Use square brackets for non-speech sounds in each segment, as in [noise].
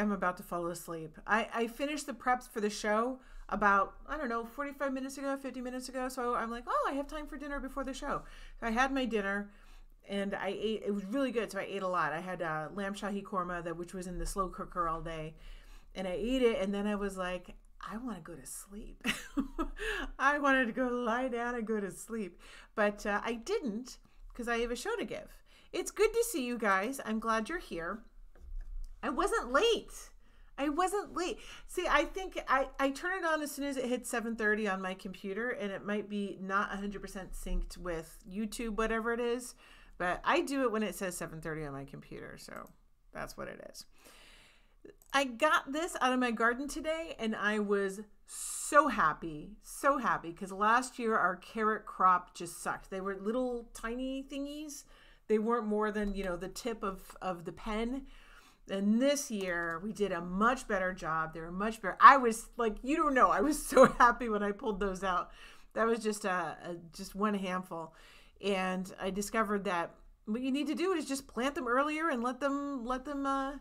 am about to fall asleep. I, I finished the preps for the show about, I don't know, 45 minutes ago, 50 minutes ago. So I'm like, oh, I have time for dinner before the show. So I had my dinner and I ate, it was really good. So I ate a lot. I had uh, lamb shahi korma, that, which was in the slow cooker all day. And I ate it. And then I was like, I want to go to sleep. [laughs] I wanted to go lie down and go to sleep. But uh, I didn't because I have a show to give. It's good to see you guys. I'm glad you're here. I wasn't late. I wasn't late. See, I think I, I turn it on as soon as it hits 7:30 on my computer and it might be not 100% synced with YouTube whatever it is, but I do it when it says 7:30 on my computer, so that's what it is. I got this out of my garden today and I was so happy, so happy because last year our carrot crop just sucked. They were little tiny thingies. They weren't more than, you know, the tip of of the pen and this year we did a much better job. They were much better. I was like, you don't know, I was [laughs] so happy when I pulled those out. That was just a, a just one handful, and I discovered that what you need to do is just plant them earlier and let them let them uh,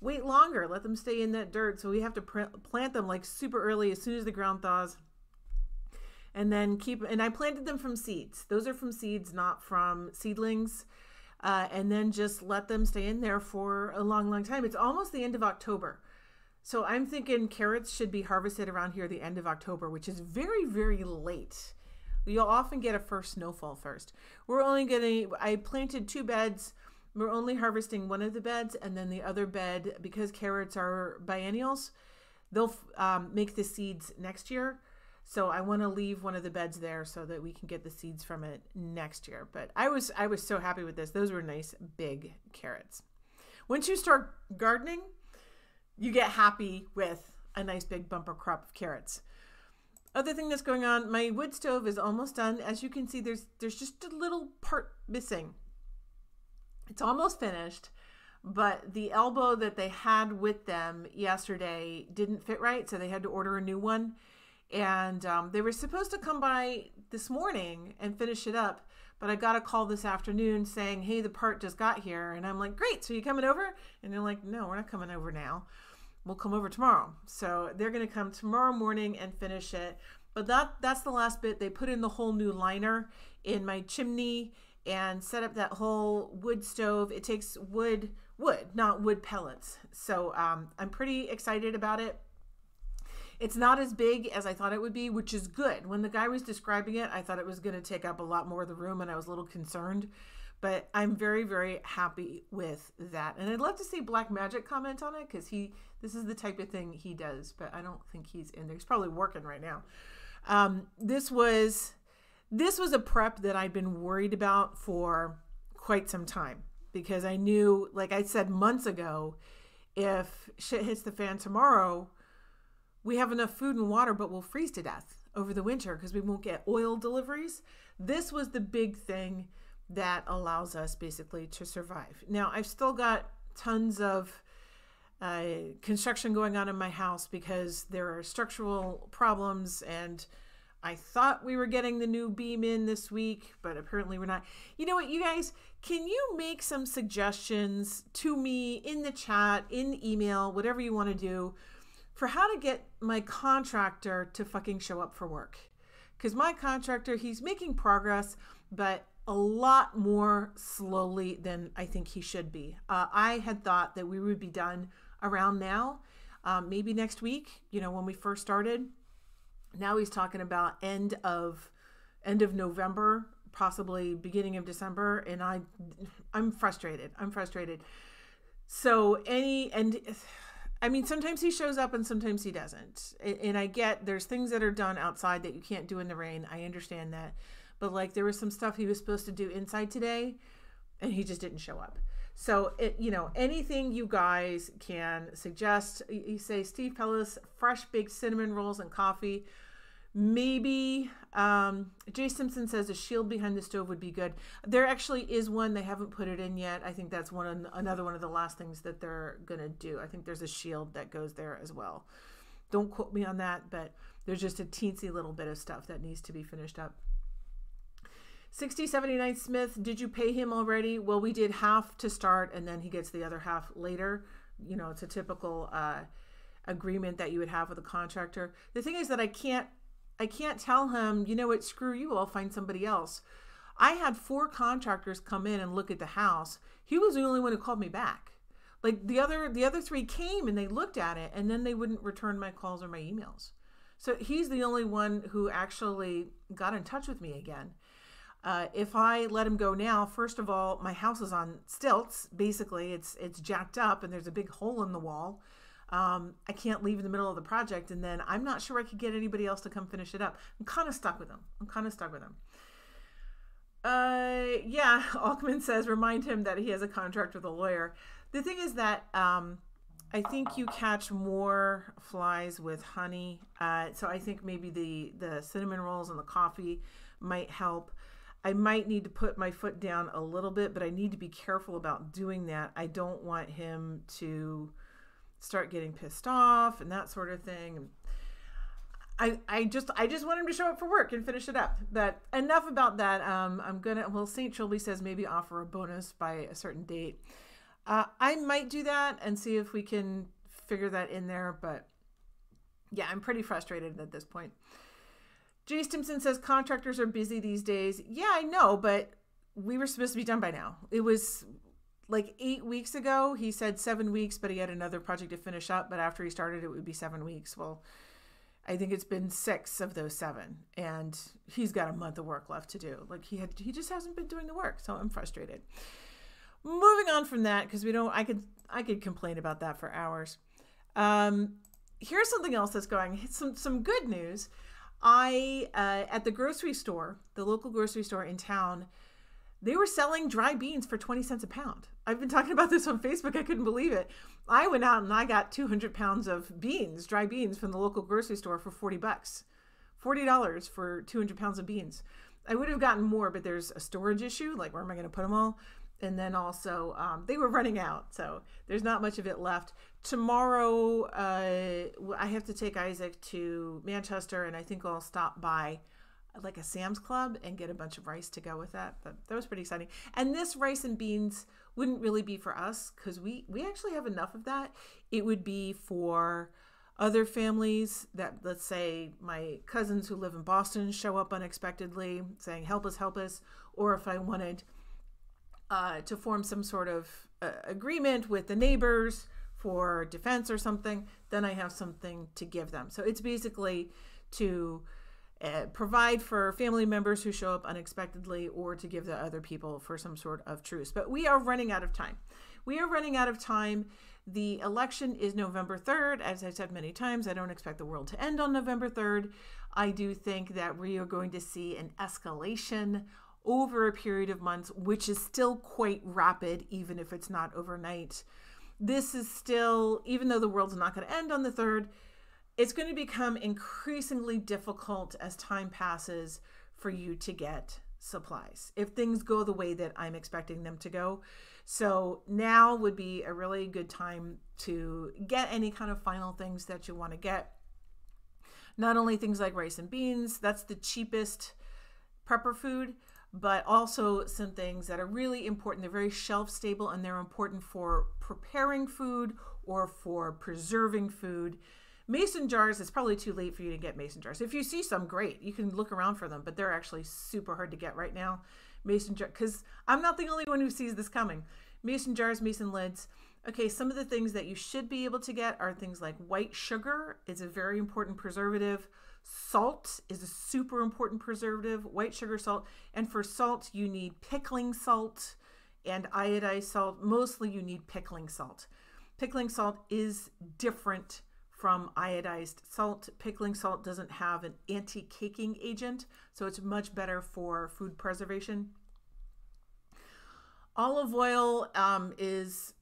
wait longer. Let them stay in that dirt. So we have to plant them like super early as soon as the ground thaws. And then keep and I planted them from seeds. Those are from seeds, not from seedlings uh, and then just let them stay in there for a long, long time. It's almost the end of October. So I'm thinking carrots should be harvested around here the end of October, which is very, very late. You'll often get a first snowfall first. We're only getting, I planted two beds. We're only harvesting one of the beds, and then the other bed, because carrots are biennials, they'll um, make the seeds next year. So I want to leave one of the beds there so that we can get the seeds from it next year. But I was I was so happy with this. Those were nice big carrots. Once you start gardening, you get happy with a nice big bumper crop of carrots. Other thing that's going on, my wood stove is almost done. As you can see, there's there's just a little part missing. It's almost finished, but the elbow that they had with them yesterday didn't fit right, so they had to order a new one and um, they were supposed to come by this morning and finish it up but i got a call this afternoon saying hey the part just got here. And i'm like great so you coming over? And they're like no we're not coming over now. We'll come over tomorrow. So they're going to come tomorrow morning and finish it. But that that's the last bit. They put in the whole new liner in my chimney and set up that whole wood stove. It takes wood wood not wood pellets. So um, i'm pretty excited about it it's not as big as I thought it would be, which is good. When the guy was describing it, I thought it was going to take up a lot more of the room and I was a little concerned. But I'm very, very happy with that. And I'd love to see Black Magic comment on it because he this is the type of thing he does, but I don't think he's in there. He's probably working right now. Um, this was this was a prep that I'd been worried about for quite some time because I knew, like I said months ago, if shit hits the fan tomorrow, we have enough food and water, but we'll freeze to death over the winter because we won't get oil deliveries. This was the big thing that allows us basically to survive. Now, I've still got tons of uh, construction going on in my house because there are structural problems and I thought we were getting the new beam in this week, but apparently we're not. You know what, you guys, can you make some suggestions to me in the chat, in email, whatever you want to do for how to get my contractor to fucking show up for work. Because my contractor, he's making progress, but a lot more slowly than I think he should be. Uh, I had thought that we would be done around now, um, maybe next week, you know, when we first started. Now he's talking about end of end of November, possibly beginning of December, and I I'm frustrated. I'm frustrated. So any and I mean, sometimes he shows up and sometimes he doesn't. And I get there's things that are done outside that you can't do in the rain. I understand that. But like there was some stuff he was supposed to do inside today and he just didn't show up. So, it, you know, anything you guys can suggest, you say Steve Pellis, fresh baked cinnamon rolls and coffee. Maybe um, Jay Simpson says a shield behind the stove would be good. There actually is one. They haven't put it in yet. I think that's one another one of the last things that they're gonna do. I think there's a shield that goes there as well. Don't quote me on that, but there's just a teensy little bit of stuff that needs to be finished up. 6079 Smith, did you pay him already? Well, we did half to start and then he gets the other half later. you know, it's a typical uh, agreement that you would have with a contractor. The thing is that I can't I can't tell him, you know what, screw you, I'll find somebody else. I had four contractors come in and look at the house. He was the only one who called me back. Like the other the other three came and they looked at it and then they wouldn't return my calls or my emails. So he's the only one who actually got in touch with me again. Uh, if I let him go now, first of all, my house is on stilts. Basically, it's it's jacked up and there's a big hole in the wall. Um, I can't leave in the middle of the project, and then I'm not sure I could get anybody else to come finish it up. I'm kind of stuck with him. I'm kind of stuck with him. Uh, yeah, [laughs] Alkman says remind him that he has a contract with a lawyer. The thing is that um, I think you catch more flies with honey. Uh, so I think maybe the the cinnamon rolls and the coffee might help. I might need to put my foot down a little bit, but I need to be careful about doing that. I don't want him to start getting pissed off and that sort of thing. I, I just I just want him to show up for work and finish it up. But enough about that. Um, I'm gonna well St. Trilby says maybe offer a bonus by a certain date. Uh, I might do that and see if we can figure that in there. But yeah, I'm pretty frustrated at this point. Jay Stimson says contractors are busy these days. Yeah, I know, but we were supposed to be done by now. It was like eight weeks ago. He said seven weeks, but he had another project to finish up. But after he started, it would be seven weeks. Well, I think it's been six of those seven, and he's got a month of work left to do. Like he had, he just hasn't been doing the work, so I'm frustrated. Moving on from that, because we don't, I could, I could complain about that for hours. Um, here's something else that's going. Some some good news. I uh, at the grocery store, the local grocery store in town, they were selling dry beans for 20 cents a pound. I've been talking about this on Facebook. I couldn't believe it. I went out and I got 200 pounds of beans, dry beans from the local grocery store for 40 bucks. $40 for 200 pounds of beans. I would have gotten more, but there's a storage issue. Like, where am I going to put them all? And then also, um, they were running out. So there's not much of it left. Tomorrow, uh, I have to take Isaac to Manchester, and I think I'll stop by like a Sam's Club and get a bunch of rice to go with that. But that was pretty exciting. And this rice and beans wouldn't really be for us because we we actually have enough of that. It would be for other families that let's say my cousins who live in Boston show up unexpectedly saying help us help us or if I wanted uh, to form some sort of uh, agreement with the neighbors for defense or something then I have something to give them. So it's basically to uh, provide for family members who show up unexpectedly or to give to other people for some sort of truce. But we are running out of time. We are running out of time. The election is November 3rd. As I've said many times, I don't expect the world to end on November 3rd. I do think that we are going to see an escalation over a period of months, which is still quite rapid, even if it's not overnight. This is still, even though the world's not going to end on the 3rd, it's going to become increasingly difficult as time passes for you to get supplies if things go the way that I'm expecting them to go. So now would be a really good time to get any kind of final things that you want to get. Not only things like rice and beans, that's the cheapest prepper food, but also some things that are really important. They're very shelf stable and they're important for preparing food or for preserving food. Mason jars, it's probably too late for you to get mason jars. If you see some, great. You can look around for them, but they're actually super hard to get right now. Mason jar, because I'm not the only one who sees this coming. Mason jars, mason lids. Okay, some of the things that you should be able to get are things like white sugar is a very important preservative. Salt is a super important preservative, white sugar salt. And for salt, you need pickling salt and iodized salt. Mostly you need pickling salt. Pickling salt is different from iodized salt. Pickling salt doesn't have an anti caking agent, so it's much better for food preservation. Olive oil um, is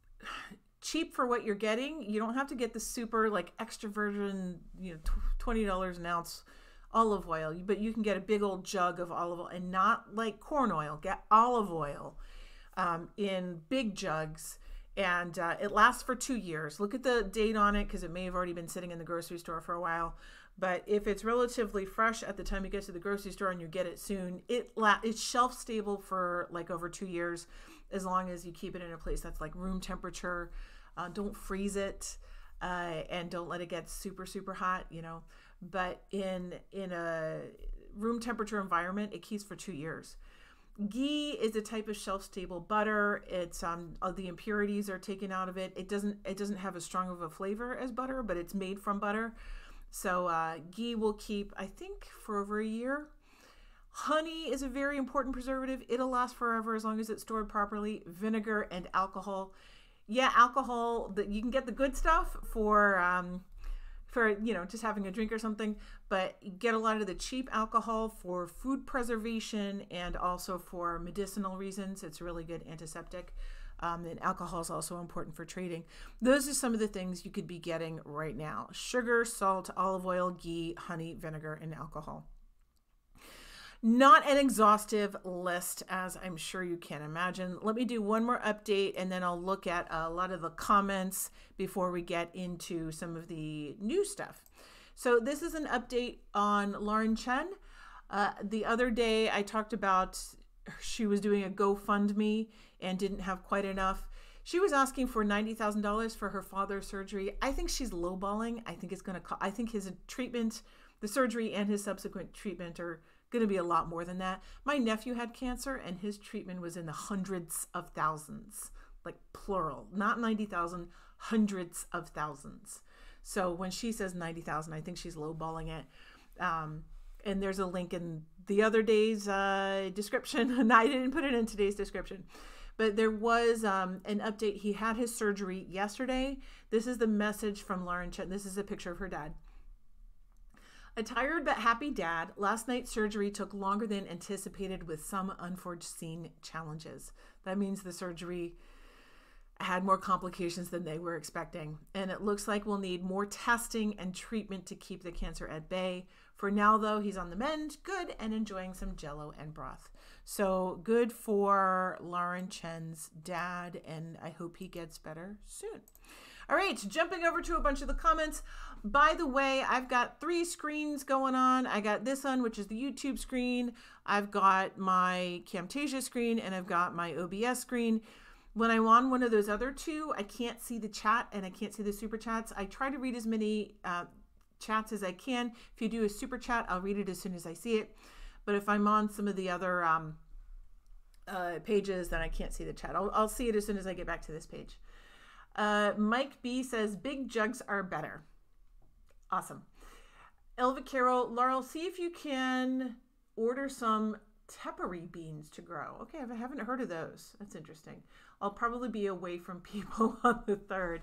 cheap for what you're getting. You don't have to get the super like extra virgin, you know, twenty dollars an ounce olive oil, but you can get a big old jug of olive oil and not like corn oil. Get olive oil um, in big jugs and uh, it lasts for two years. Look at the date on it because it may have already been sitting in the grocery store for a while. But if it's relatively fresh at the time you get to the grocery store and you get it soon, it la- it's shelf stable for like over two years, as long as you keep it in a place that's like room temperature. Uh, don't freeze it, uh, and don't let it get super super hot. You know, but in in a room temperature environment, it keeps for two years. Ghee is a type of shelf-stable butter. It's um the impurities are taken out of it. It doesn't it doesn't have as strong of a flavor as butter, but it's made from butter. So uh, ghee will keep, I think, for over a year. Honey is a very important preservative. It'll last forever as long as it's stored properly. Vinegar and alcohol. Yeah, alcohol. That you can get the good stuff for um, for you know just having a drink or something but get a lot of the cheap alcohol for food preservation and also for medicinal reasons. It's a really good antiseptic um, and alcohol is also important for trading. Those are some of the things you could be getting right now. Sugar salt olive oil ghee honey vinegar and alcohol not an exhaustive list, as I'm sure you can imagine. Let me do one more update and then I'll look at a lot of the comments before we get into some of the new stuff. So, this is an update on Lauren Chen. Uh, the other day, I talked about she was doing a GoFundMe and didn't have quite enough. She was asking for $90,000 for her father's surgery. I think she's lowballing. I think it's going to I think his treatment, the surgery and his subsequent treatment are going to be a lot more than that. My nephew had cancer and his treatment was in the hundreds of thousands, like plural, not 90,000, hundreds of thousands. So when she says 90,000, I think she's lowballing it. Um, and there's a link in the other day's uh, description. and [laughs] I didn't put it in today's description. But there was um, an update. He had his surgery yesterday. This is the message from Lauren Chen. This is a picture of her dad. A tired but happy dad, last night's surgery took longer than anticipated with some unforeseen challenges. That means the surgery had more complications than they were expecting. And it looks like we'll need more testing and treatment to keep the cancer at bay. For now, though, he's on the mend, good, and enjoying some jello and broth. So good for Lauren Chen's dad, and I hope he gets better soon. All right, jumping over to a bunch of the comments. By the way, I've got three screens going on. I got this one, which is the YouTube screen. I've got my Camtasia screen, and I've got my OBS screen. When I'm on one of those other two, I can't see the chat and I can't see the super chats. I try to read as many uh, chats as I can. If you do a super chat, I'll read it as soon as I see it. But if I'm on some of the other um, uh, pages, then I can't see the chat. I'll, I'll see it as soon as I get back to this page. Uh, Mike B says big jugs are better. Awesome. Elva Carroll, Laurel, see if you can order some tepary beans to grow. Okay, I haven't heard of those. That's interesting. I'll probably be away from [laughs] people on the third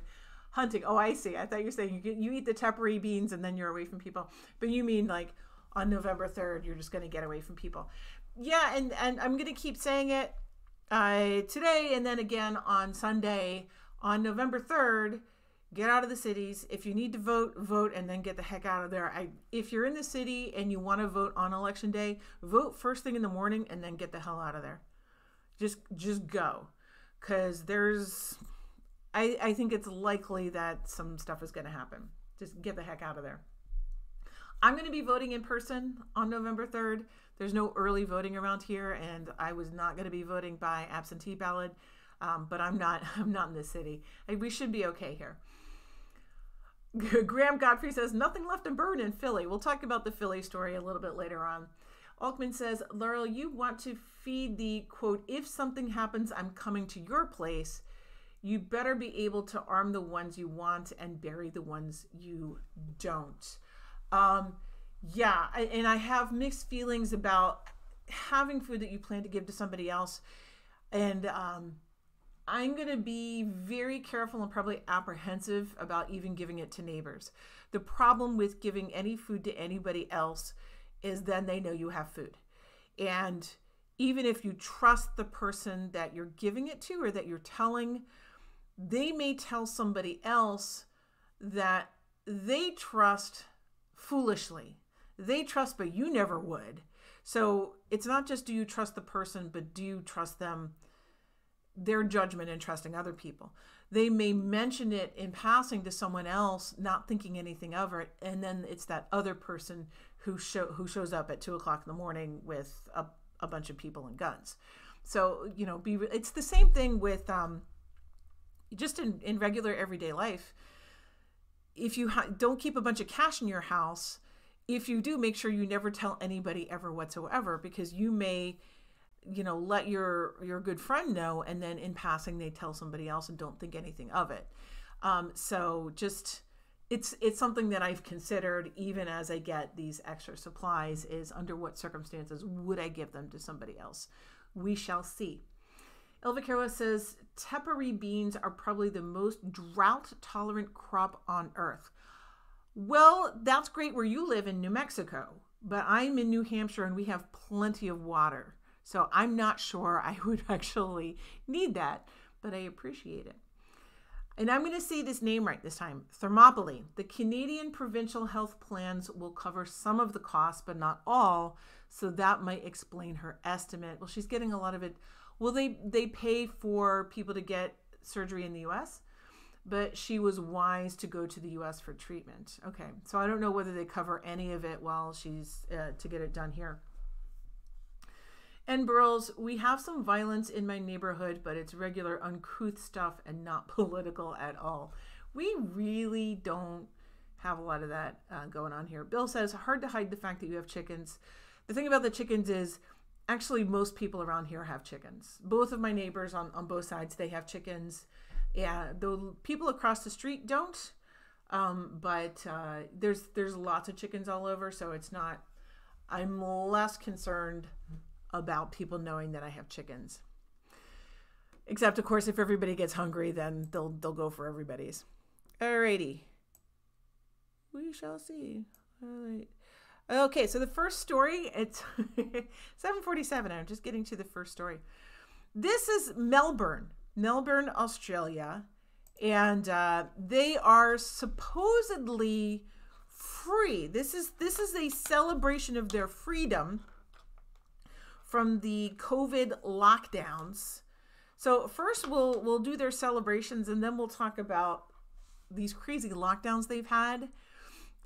hunting. Oh, I see. I thought you were saying you, get, you eat the tepary beans and then you're away from people. But you mean like on November 3rd, you're just going to get away from people. Yeah, and, and I'm going to keep saying it uh, today and then again on Sunday on November 3rd, get out of the cities. If you need to vote, vote and then get the heck out of there. I if you're in the city and you want to vote on election day, vote first thing in the morning and then get the hell out of there. Just just go. Cuz there's I I think it's likely that some stuff is going to happen. Just get the heck out of there. I'm going to be voting in person on November 3rd. There's no early voting around here and I was not going to be voting by absentee ballot um, but I'm not. [laughs] I'm not in the city. we should be okay here. [laughs] Graham Godfrey says nothing left to burn in Philly. We'll talk about the Philly story a little bit later on. Altman says, Laurel, you want to feed the quote, if something happens, I'm coming to your place. You better be able to arm the ones you want and bury the ones you don't. Um, yeah, and I have mixed feelings about having food that you plan to give to somebody else. And um, I'm going to be very careful and probably apprehensive about even giving it to neighbors. The problem with giving any food to anybody else is then they know you have food. And even if you trust the person that you're giving it to or that you're telling, they may tell somebody else that they trust foolishly. They trust, but you never would. So it's not just do you trust the person, but do you trust them? Their judgment and trusting other people. They may mention it in passing to someone else, not thinking anything of it, and then it's that other person who show who shows up at two o'clock in the morning with a, a bunch of people and guns. So you know, be it's the same thing with um, just in, in regular everyday life, if you don't keep a bunch of cash in your house, if you do, make sure you never tell anybody ever whatsoever because you may, you know, let your your good friend know, and then in passing they tell somebody else and don't think anything of it. Um, so just it's it's something that I've considered even as I get these extra supplies is under what circumstances would I give them to somebody else? We shall see. Elvicaro says tepary beans are probably the most drought tolerant crop on earth. Well, that's great where you live in New Mexico, but I'm in New Hampshire and we have plenty of water. So I'm not sure I [laughs] would actually need that, but I appreciate it. And I'm going to say this name right this time Thermopylae. The Canadian provincial health plans will cover some of the costs, but not all. So that might explain her estimate. Well, she's getting a lot of it. Will they they pay for people to get surgery in the U.S.? But she was wise to go to the U.S. for treatment. Okay, so I don't know whether they cover any of it while she's uh, to get it done here. And Burls, we have some violence in my neighborhood, but it's regular uncouth stuff and not [laughs] political at all. We really don't have a lot of that uh, going on here. Bill says, hard to hide the fact that you have chickens. The thing about the chickens is, actually, most people around here have chickens. Both of my neighbors on, on both sides, they have chickens. Yeah, the people across the street don't. Um, but uh, there's there's lots of chickens all over, so it's not. I'm less concerned about people knowing that I have chickens. Except, of course, if everybody gets hungry, then they'll they'll go for everybody's. Alrighty. We shall see. All right. Okay, so the first story, it's [laughs] 747. I'm just getting to the first story. This is Melbourne, Melbourne, Australia. And uh, they are supposedly free. This is this is a celebration of their freedom from the COVID lockdowns. So first we'll we'll do their celebrations and then we'll talk about these crazy lockdowns they've had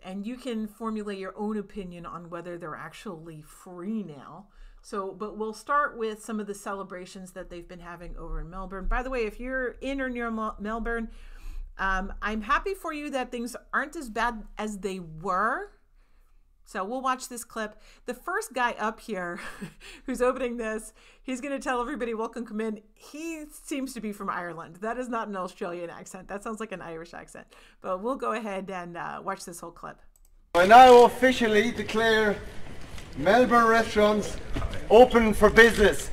and you can formulate your own opinion on whether they're actually free now. So, but we'll start with some of the celebrations that they've been having over in Melbourne. By the way, if you're in or near Melbourne, um, I'm happy for you that things aren't as bad as they were so we'll watch this clip. The first guy up here [laughs] who's opening this, he's going to tell everybody, welcome, come in. He seems to be from Ireland. That is not an Australian accent. That sounds like an Irish accent. But we'll go ahead and uh, watch this whole clip. I now officially declare Melbourne restaurants open for business.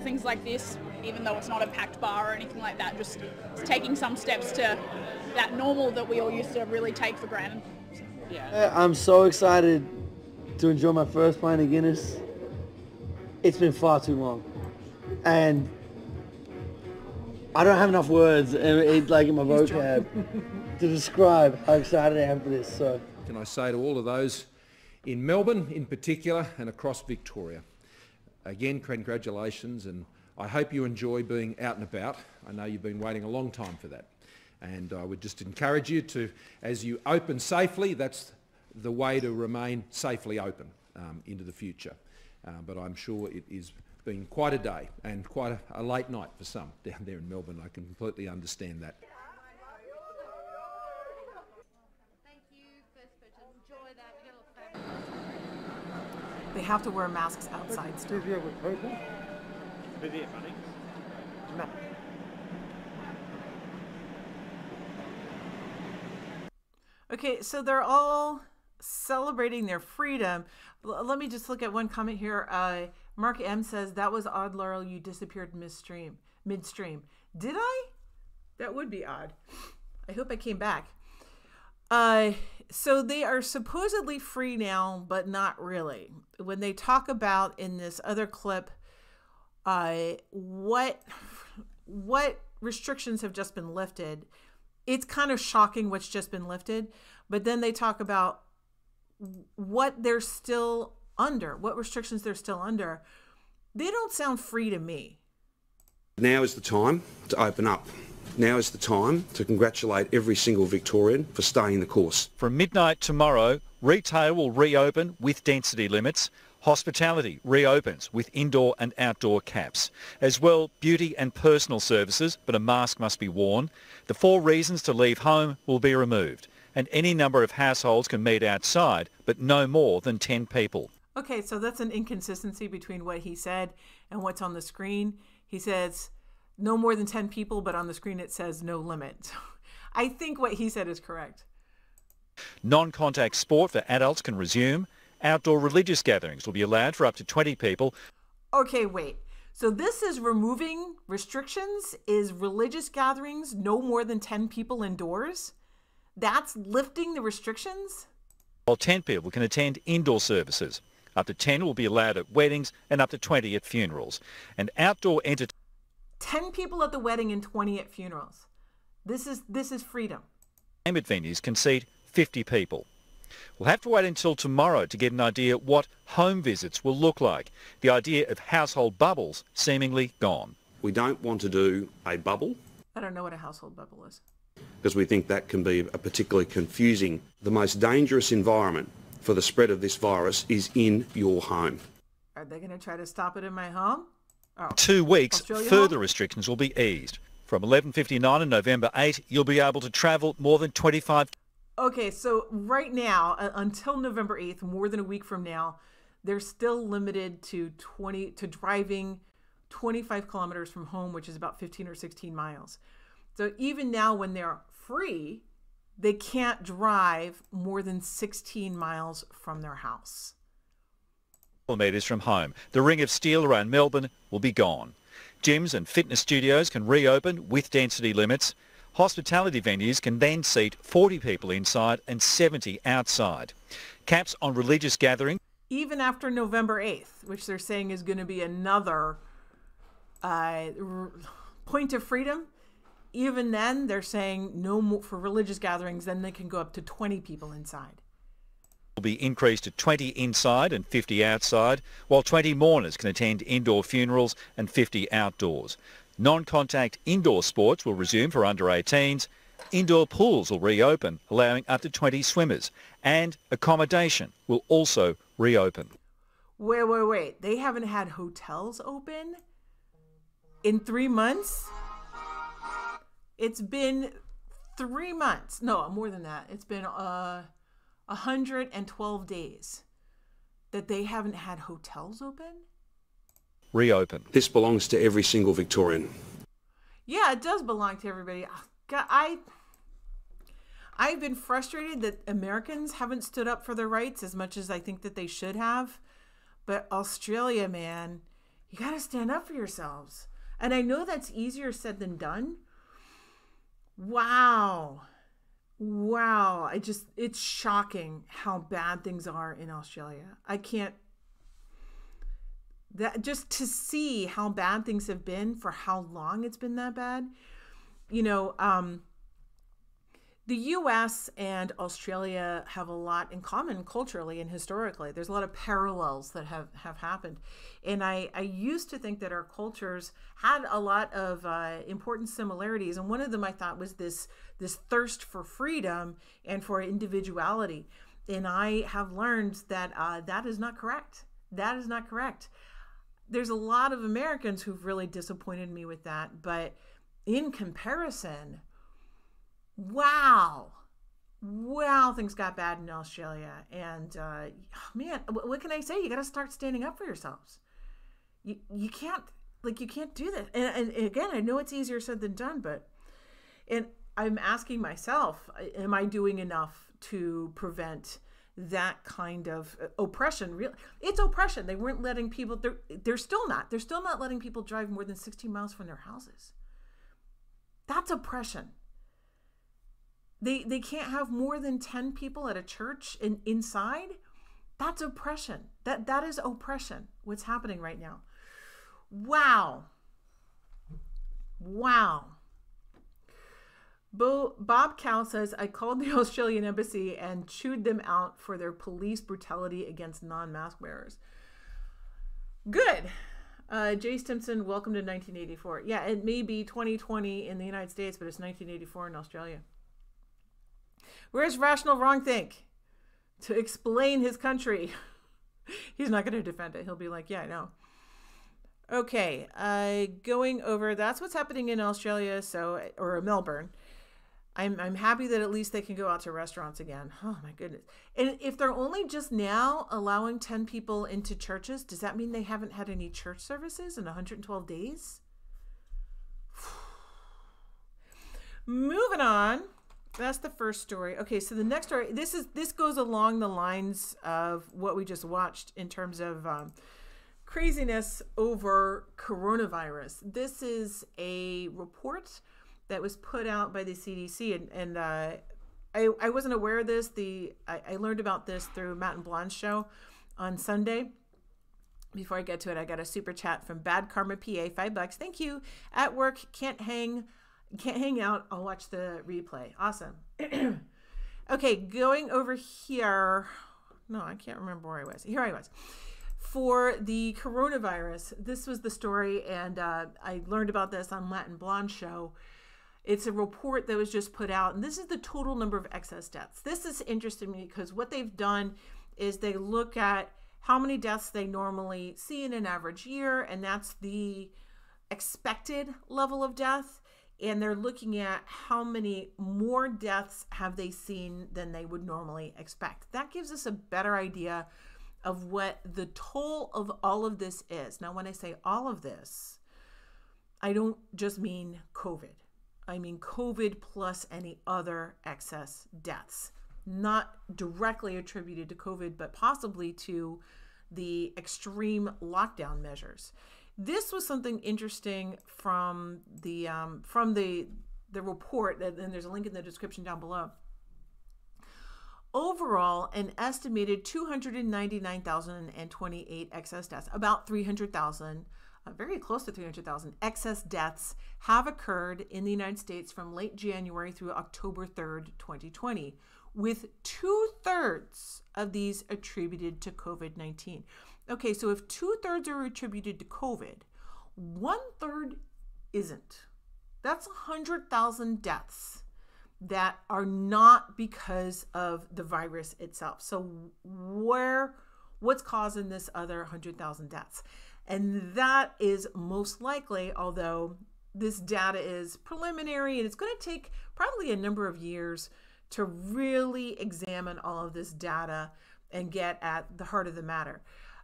Small things like this, even though it's not a packed bar or anything like that, just taking some steps to that normal that we all used to really take for granted. Yeah. I'm so excited to enjoy my first pint of Guinness. It's been far too long. And I don't have enough words, uh, like in my vocab, to describe how excited I am for this. So, can I say to all of those in Melbourne, in particular, and across Victoria, again, congratulations, and I hope you enjoy being out and about. I know you've been waiting a long time for that. And I would just encourage you to, as you open safely, that's the way to remain safely open um, into the future. Uh, but I'm sure it is been quite a day and quite a, a late night for some [laughs] down there in Melbourne. I can completely understand that. They have to wear masks outside still. Okay, so they're all celebrating their freedom. let me just look at one comment here. Uh, Mark M says that was odd, Laurel. You disappeared midstream. Midstream. Did I? That would be odd. I hope I came back. Uh, so they are supposedly free now, but not really. When they talk about in this other clip, uh, what what restrictions have just been lifted, it's kind of shocking what's just been lifted. But then they talk about what they're still under, what restrictions they're still under. They don't sound free to me. Now is the time to open up. Now is the time to congratulate every single Victorian for staying the course. From midnight tomorrow, retail will reopen with density limits. Hospitality reopens with indoor and outdoor caps. As well, beauty and personal services, but a mask must be worn. The four reasons to leave home will be removed. And any number of households can meet outside, but no more than 10 people. Okay, so that's an inconsistency between what he said and what's on the screen. He says no more than 10 people, but on the screen it says no limit. [laughs] I think what he said is correct. Non-contact sport for adults can resume. Outdoor religious gatherings will be allowed for up to 20 people. Okay, wait. So this is removing restrictions is religious gatherings no more than 10 people indoors? That's lifting the restrictions? While 10 people can attend indoor services. Up to 10 will be allowed at weddings and up to 20 at funerals. And outdoor entertainment 10 people at the wedding and 20 at funerals. This is this is freedom. venues can seat 50 people. We'll have to wait until tomorrow to get an idea what home visits will look like. The idea of household bubbles seemingly gone. We don't want to do a bubble I don't know what a household bubble is. because we think that can be a particularly confusing. The most dangerous environment for the spread of this virus is in your home. Are they going to try to stop it in my home? Oh. Two weeks, Australia further restrictions will be eased. From 11.59 on November 8, you'll be able to travel more than 25 Okay, so right now, uh, until November 8th, more than a week from now, they're still limited to 20 to driving 25 kilometers from home, which is about 15 or 16 miles. So even now, when they're free, they can't drive more than 16 miles from their house. Metres from home. The ring of steel around Melbourne will be gone. Gyms and fitness studios can reopen with density limits. Hospitality venues can then seat 40 people inside and 70 outside. Caps on religious gatherings Even after November 8th, which they're saying is going to be another uh, point of freedom, even then they're saying no more for religious gatherings, then they can go up to 20 people inside. Will be increased to 20 inside and 50 outside, while 20 mourners can attend indoor funerals and 50 outdoors. Non-contact indoor sports will resume for under 18s. Indoor pools will reopen, allowing up to 20 swimmers. And accommodation will also reopen. Wait, wait, wait. They haven't had hotels open in three months? It's been three months. No, more than that. It's been uh, 112 days that they haven't had hotels open? Reopen. This belongs to every single Victorian. Yeah, it does belong to everybody. Ah, God, I I've been frustrated that Americans haven't stood up for their rights as much as I think that they should have. But Australia, man, you got to stand up for yourselves. And I know that's easier said than done. Wow. Wow. I just it's shocking how bad things are in Australia. I can't that just to see how bad things have been for how long it's been that bad you know um the US and Australia have a lot in common culturally and historically. There's a lot of parallels that have, have happened. And I, I used to think that our cultures had a lot of uh, important similarities. And one of them I thought was this, this thirst for freedom and for individuality. And I have learned that uh, that is not correct. That is not correct there's a lot of Americans who've really disappointed me with that, but in comparison, wow, wow, things got bad in Australia. And uh, man, what, can I say? You got to start standing up for yourselves. You you can't like you can't do that. And, and again, I know it's easier said than done, but and I'm asking myself, am I doing enough to prevent? that kind of uh, oppression real it's oppression they weren't letting people they're they're still not they're still not letting people drive more than 16 miles from their houses that's oppression they they can't have more than 10 people at a church in, inside that's oppression that that is oppression what's happening right now wow wow Bo- Bob Cow says, I called the [laughs] Australian embassy and chewed them out for their police brutality against non mask wearers. Good. Uh, Jay Stimson, welcome to 1984. Yeah, it may be 2020 in the United States, but it's 1984 in Australia. Where's rational wrong think to explain his country? [laughs] He's not going to defend it. He'll be like, yeah, I know. Okay, uh, going over that's what's happening in Australia, so or Melbourne. I'm I'm happy that at least they can go out to restaurants again. Oh my goodness! And if they're only just now allowing ten people into churches, does that mean they haven't had any church services in 112 days? [sighs] Moving on. That's the first story. Okay, so the next story. This is this goes along the lines of what we just watched in terms of. Um, craziness over coronavirus. This is a report that was put out by the CDC, and, and uh, I, I wasn't aware of this. The I, I learned about this through Matt and Blonde's show on Sunday. Before I get to it, I got a super chat from Bad Karma PA, five bucks. Thank you. At work, can't hang, can't hang out. I'll watch the replay. Awesome. [clears throat] okay, going over here. No, I can't remember where I was. Here I was for the coronavirus. This was the story, and uh, I learned about this on Latin Blonde show. It's a report that was just put out, and this is the total number of excess deaths. This is interesting me because what they've done is they look at how many deaths they normally see in an average year, and that's the expected level of death. And they're looking at how many more deaths have they seen than they would normally expect. That gives us a better idea of what the toll of all of this is. Now, when I say all of this, I don't just mean COVID. I mean COVID plus any other excess deaths, not directly attributed to COVID, but possibly to the extreme lockdown measures. This was something interesting from the um, from the the report, and there's a link in the description down below. Overall, an estimated 299,028 excess deaths, about 300,000, uh, very close to 300,000 excess deaths have occurred in the United States from late January through October 3rd, 2020, with two thirds of these attributed to COVID 19. Okay, so if two thirds are attributed to COVID, one third isn't. That's 100,000 deaths that are not because of the virus itself. So where what's causing this other 100,000 deaths? And that is most likely, although this data is preliminary and it's going to take probably a number of years to really examine all of this data and get at the heart of the matter.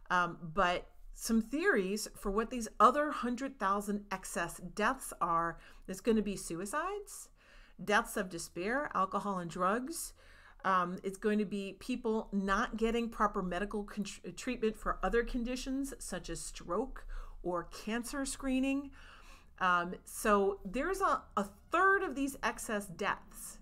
Um, but some theories for what these other 100,000 excess deaths are is going to be suicides deaths of despair, alcohol and drugs. Um, it's going to be people not getting proper medical treatment for other conditions such as stroke or cancer screening. Um, so there's a, a third of these excess deaths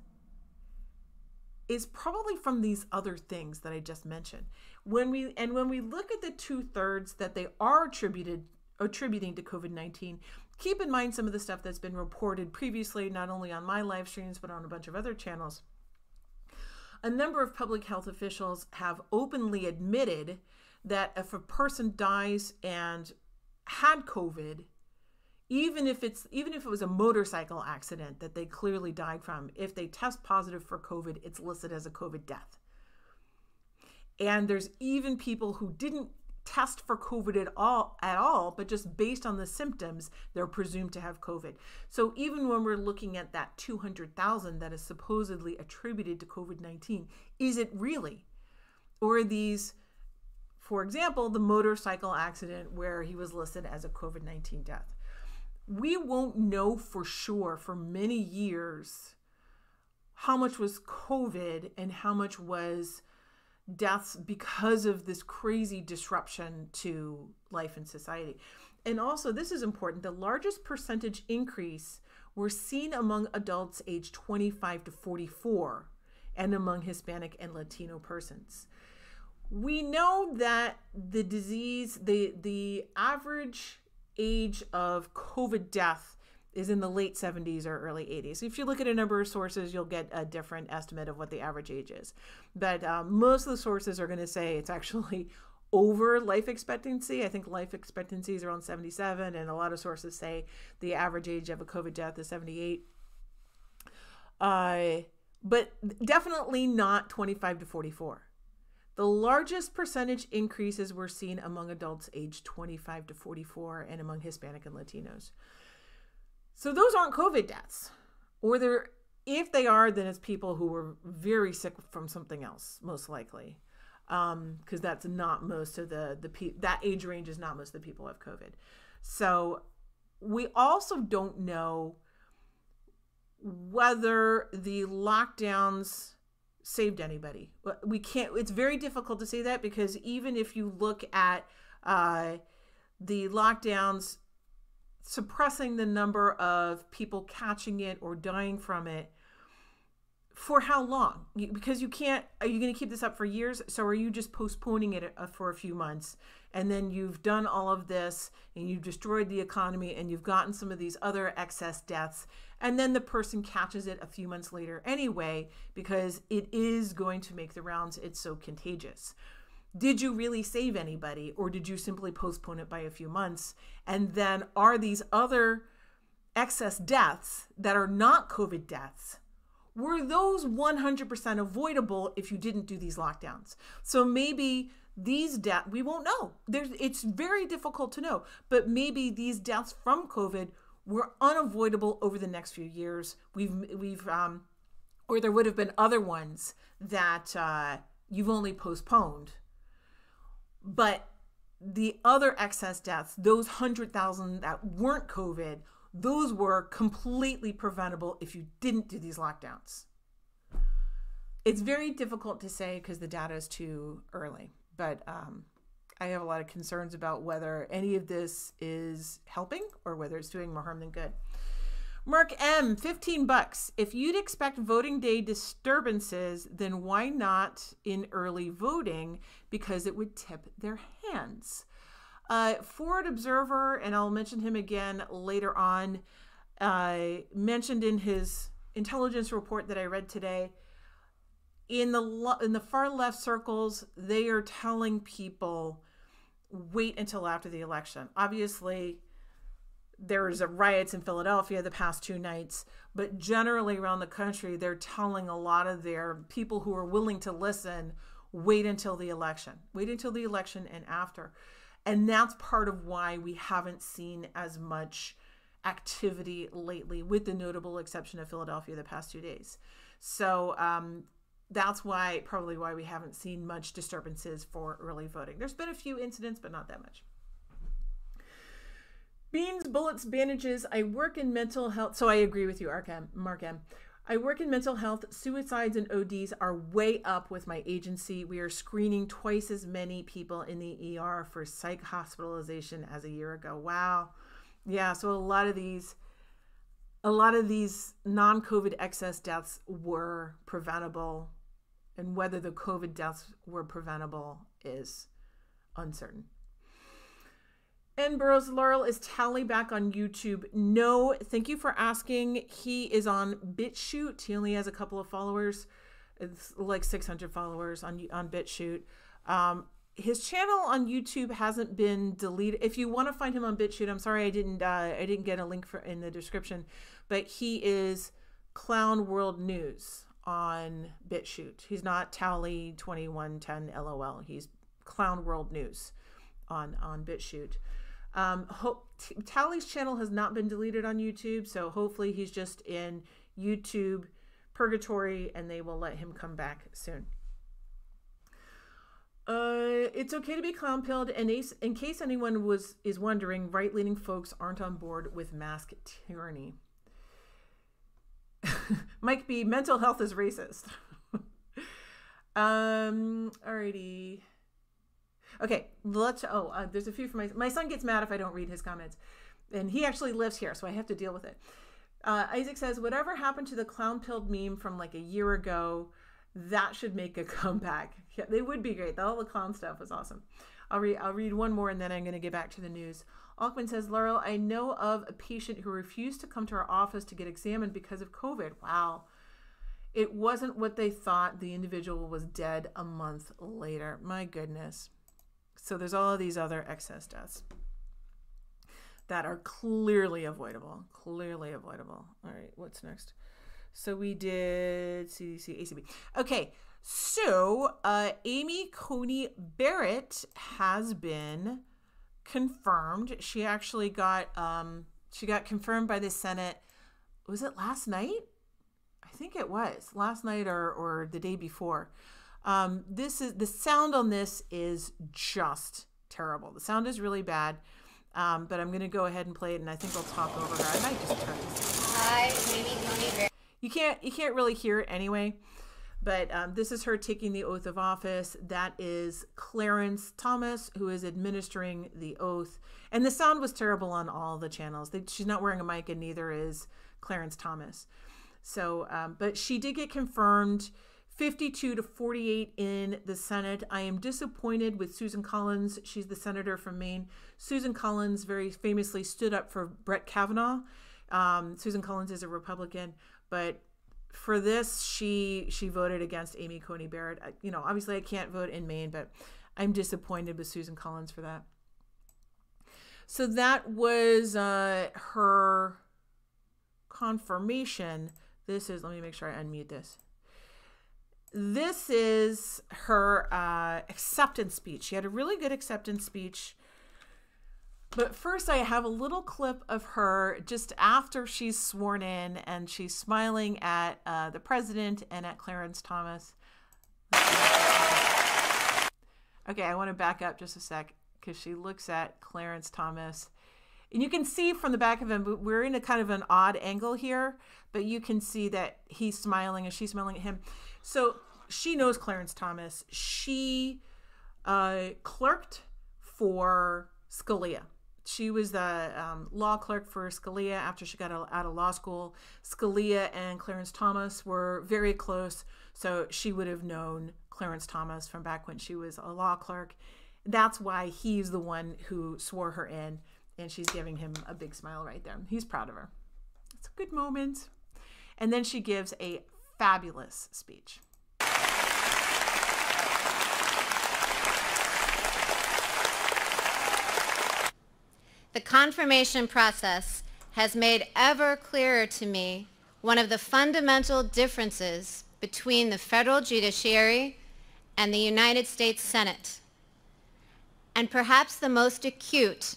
is probably from these other things that I just mentioned. When we and when we look at the two thirds that they are attributed attributing to COVID 19, keep in mind some of the stuff that's been reported previously, not only on my live streams, but on a bunch of other channels. A number of public health officials have openly admitted that if a person dies and had COVID, even if it's even if it was a motorcycle accident that they clearly died from, if they test positive for COVID, it's listed as a COVID death. And there's even people who didn't test for COVID at all at all, but just based on the symptoms, they're presumed to have COVID. So even when we're looking at that 200,000 that is supposedly attributed to COVID-19, is it really? Or these for example, the motorcycle accident where he was listed as a COVID 19 death. We won't know for sure for many years how much was COVID and how much was deaths because of this crazy disruption to life and society. And also, this is important the largest percentage increase were seen among adults aged 25 to 44 and among Hispanic and Latino persons. We know that the disease, the, the average age of COVID death is in the late 70s or early 80s. If you look at a number of sources, you'll get a different estimate of what the average age is. But um, most of the sources are going to say it's actually [laughs] over life expectancy. I think life expectancy is around 77, and a lot of sources say the average age of a COVID death is 78. Uh, but definitely not 25 to 44. The largest percentage increases were seen among adults aged 25 to 44 and among Hispanic and Latinos. So those aren't COVID deaths. Or they're if they are, then it's people who were very sick from something else, most likely. Because um, that's not most of the the pe- that age range is not most of the people who have COVID. So we also don't know whether the lockdowns saved anybody. We can't. It's very difficult to say that because even if you look at uh, the lockdowns suppressing the number of people catching it or dying from it for how long? Because you can't are you going to keep this up for years? So are you just postponing it uh, for a few months? And then you've done all of this and you've destroyed the economy and you've gotten some of these other excess deaths and then the person catches it a few months later anyway because it is going to make the rounds. It's so contagious did you really save anybody or did you simply postpone it by a few months? And then are these other excess deaths that are not covid deaths were those 100% avoidable if you didn't do these lockdowns? So maybe these deaths we won't know. There's it's very difficult to know but maybe these deaths from covid were unavoidable over the next few years. We've we've um or there would have been other ones that uh, you've only postponed but the other excess deaths, those 100,000 that weren't COVID, those were completely preventable if you didn't do these lockdowns. It's very difficult to say because the data is too early, but um, I have a lot of concerns about whether any of this is helping or whether it's doing more harm than good. Mark M, 15 bucks. If you'd expect voting day disturbances, then why not in early voting? Because it would tip their hands. Uh, Forward Observer, and I'll mention him again later on, uh, mentioned in his intelligence report that I read today. In the in the far left circles, they are telling people wait until after the election. Obviously, there was riots in Philadelphia the past two nights, but generally around the country, they're telling a lot of their people who are willing to listen, wait until the election, wait until the election and after. And that's part of why we haven't seen as much activity lately, with the notable exception of Philadelphia the past two days. So um, that's why, probably why we haven't seen much disturbances for early voting. There's been a few incidents, but not that much. Beans, bullets, bandages. I work in mental health. So I agree with you, Mark M. I work in mental health. Suicides and ODs are way up with my agency. We are screening twice as many people in the ER for psych hospitalization as a year ago. Wow. Yeah, so a lot of these a lot of these non-COVID excess deaths were preventable and whether the COVID deaths were preventable is uncertain. And Burroughs Laurel is Tally back on YouTube. No, thank you for asking. He is on BitChute. He only has a couple of followers. It's like 600 followers on on BitChute. Um, his channel on YouTube hasn't been deleted. If you want to find him on BitChute, I'm sorry I didn't uh, I didn't get a link for in the description, but he is Clown World News on BitChute. He's not Tally 2110 LOL. He's Clown World News on on BitChute. Um, hope Tally's channel has not been deleted on YouTube, so hopefully he's just in YouTube purgatory, and they will let him come back soon. Uh, it's okay to be clown pilled, and in case anyone was is wondering, right leaning folks aren't on board with mask tyranny. [laughs] Mike B, mental health is racist. [laughs] um, alrighty. Okay, let's. Oh, uh, there's a few for my my son gets mad if I don't read his comments, and he actually lives here, so I have to deal with it. Uh, Isaac says, "Whatever happened to the clown pilled meme from like a year ago? That should make a [laughs] comeback. Yeah, they would be great. All the clown stuff was awesome." I'll read. I'll read one more, and then I'm going to get back to the news. Alkman says, "Laurel, I know of a patient who refused to come to our office to get examined because of COVID. Wow." It wasn't what they thought. The individual was dead a month later. My goodness So there's all of these other excess deaths that are clearly avoidable. Clearly avoidable. All right, what's next? So we did CDC, ACB. Okay, so uh, Amy Coney Barrett has been confirmed. She actually got um, she got confirmed by the Senate. Was it last night? I think it was last night or or the day before. Um, this is the sound on this is just terrible. The sound is really bad. Um, but I'm going to go ahead and play it, and I think I'll talk over her. I might just turn this. Hi, You can't you can't really hear it anyway. But um, this is her taking the oath of office. That is Clarence Thomas, who is administering the oath. And the sound was terrible on all the channels. They, she's not wearing a mic, and neither is Clarence Thomas. So, um, but she did get confirmed 52 to 48 in the Senate. I am disappointed with Susan Collins. She's the senator from Maine. Susan Collins very famously stood up for Brett Kavanaugh. Um, Susan Collins is a Republican, but for this, she she voted against Amy Coney Barrett. I, you know, obviously I can't vote in Maine, but I'm disappointed with Susan Collins for that. So that was uh, her confirmation. This is, let me make sure I unmute this. This is her uh, acceptance speech. She had a really good acceptance speech. But first, I have a little clip of her just after she's sworn in and she's smiling at uh, the president and at Clarence Thomas. Okay, I want to back up just a sec because she looks at Clarence Thomas. And you can see from the back of him, we're in a kind of an odd angle here, but you can see that he's smiling and she's smiling at him. So she knows Clarence Thomas. She uh, clerked for Scalia she was the um, law clerk for Scalia after she got out of law school. Scalia and Clarence Thomas were very close, so she would have known Clarence Thomas from back when she was a law clerk. That's why he's the one who swore her in, and she's giving him a big smile right there. He's proud of her. It's a good moment. And then she gives a fabulous speech. The confirmation process has made ever clearer to me one of the fundamental differences between the federal judiciary and the United States Senate. And perhaps the most acute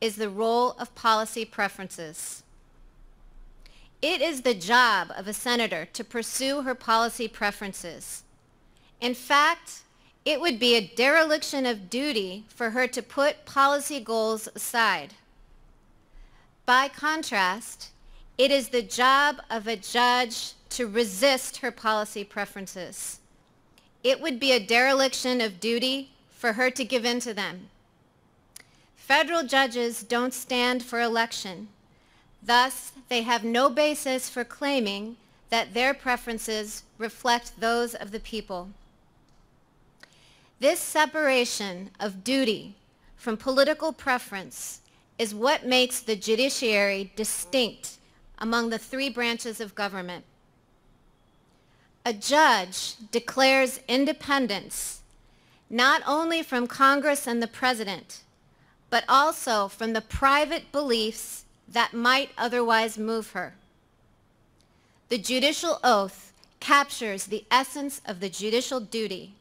is the role of policy preferences. It is the job of a senator to pursue her policy preferences. In fact, it would be a dereliction of duty for her to put policy goals aside. By contrast, it is the job of a judge to resist her policy preferences. It would be a dereliction of duty for her to give in to them. Federal judges don't stand for election. Thus, they have no basis for claiming that their preferences reflect those of the people. This separation of duty from political preference is what makes the judiciary distinct among the three branches of government. A judge declares independence not only from Congress and the President, but also from the private beliefs that might otherwise move her. The judicial oath captures the essence of the judicial duty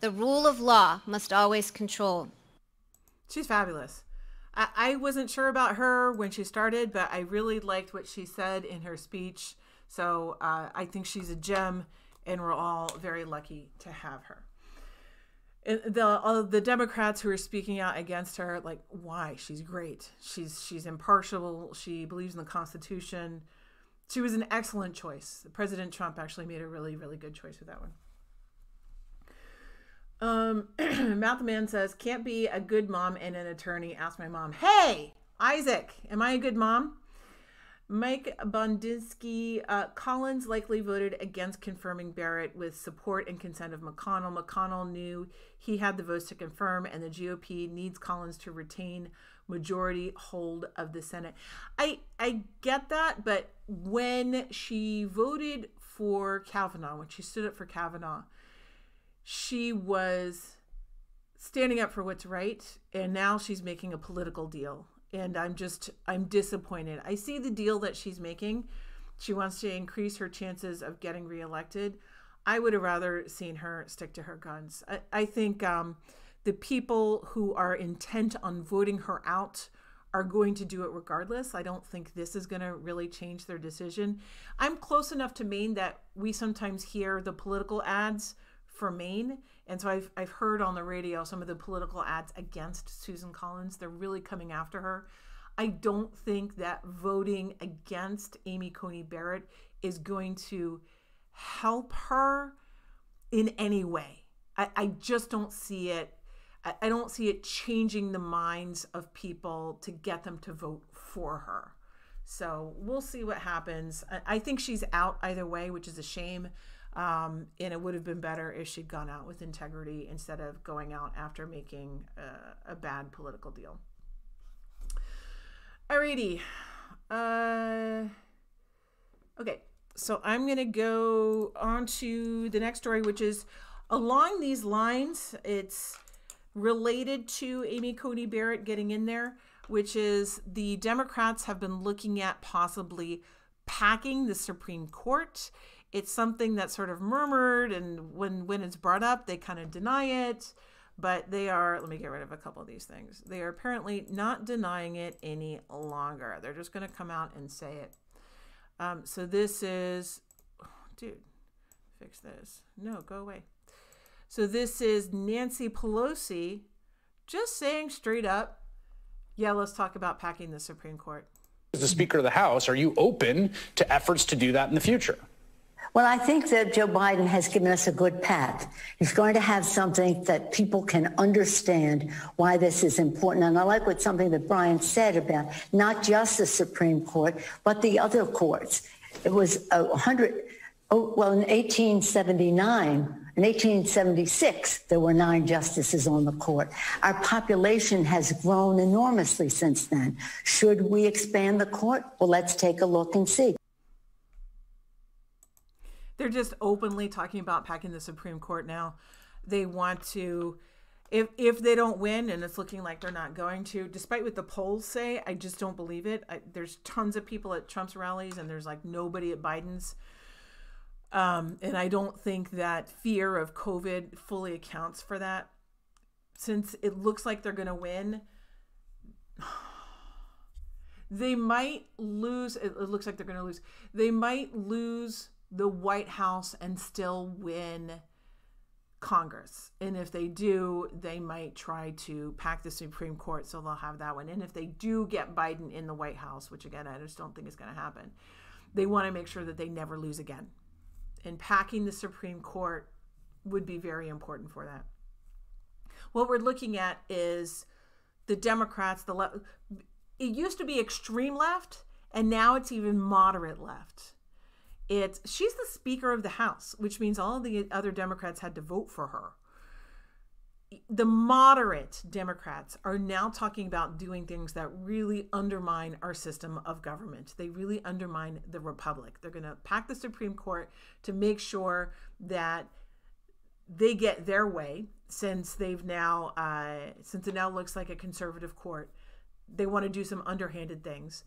the rule of law must always control. She's fabulous. I, I wasn't sure about her when she started, but I really liked what she said in her speech. So uh, I think she's a gem, and we're all very lucky to have her. The the Democrats who are speaking out against her, like, why? She's great. She's she's impartial. She believes in the Constitution. She was an excellent choice. President Trump actually made a really really good choice with that one. Um, [clears throat] Mouth Man says, can't be a good mom and an attorney. Ask my mom. Hey, Isaac, am I a good mom? Mike Bondinsky, uh, Collins likely voted against confirming Barrett with support and consent of McConnell. McConnell knew he had the votes to confirm, and the GOP needs Collins to retain majority hold of the Senate. I I get that, but when she voted for Kavanaugh, when she stood up for Kavanaugh, she was standing up for what's right, and now she's making a political deal. And I'm just, I'm disappointed. I see the deal that she's making. She wants to increase her chances of getting reelected. I would have rather seen her stick to her guns. I, I think um, the people who are intent on voting her out are going to do it regardless. I don't think this is going to really change their decision. I'm close enough to Maine that we sometimes hear the political ads for Maine. And so I've, I've heard on the radio some of the political ads against Susan Collins. They're really coming after her. I don't think that voting against Amy Coney Barrett is going to help her in any way. I, I just don't see it I, don't see it changing the minds of people to get them to vote for her. So we'll see what happens. I, I think she's out either way, which is a shame. Um, and it would have been better if she'd gone out with integrity instead of going out after making a, a bad political deal. Alrighty. Uh, okay, so I'm going to go on to the next story, which is along these lines. It's related to Amy Coney Barrett getting in there, which is the Democrats have been looking at possibly packing the Supreme Court. It's something that's sort of murmured, and when when it's brought up, they kind of deny it. But they are. Let me get rid of a couple of these things. They are apparently not denying it any longer. They're just going to come out and say it. Um, so this is, [sighs] dude, fix this. No, go away. So this is Nancy Pelosi just saying straight up, yeah, let's talk about packing the Supreme Court. As the Speaker of the House, are you open to efforts to do that in the future? Well, I think that Joe Biden has given us a good path. He's going to have something that people can understand why this is important. And I like what something that Brian said about not just the Supreme Court, but the other courts. It was a hundred, oh, well, in 1879, in 1876, there were nine justices on the court. Our population has grown enormously since then. Should we expand the court? Well, let's take a look and see. They're just openly talking about packing the Supreme Court now. They want to if if they don't win and it's looking like they're not going to despite what the polls say i just don't believe it I, there's tons of people at trump's rallies and there's like nobody at biden's um, and I don't think that fear of COVID fully accounts for that. Since it looks like they're going to win, [sighs] they might lose. It looks like they're going to lose. They might lose the White House and still win Congress. And if they do, they might try to pack the Supreme Court so they'll have that one. And if they do get Biden in the White House, which again, I just don't think is going to happen, they want to make sure that they never lose again and packing the Supreme Court would be very important for that. What we're looking at is the Democrats, the left. It used to be extreme left, and now it's even moderate left. It's she's the Speaker of the House, which means all the other Democrats had to vote for her the moderate Democrats are now talking about doing things that really undermine our system of government. They really undermine the republic. They're going to pack the Supreme Court to make sure that they get their way since they've now uh, since it now looks like a conservative court. They want to do some underhanded things.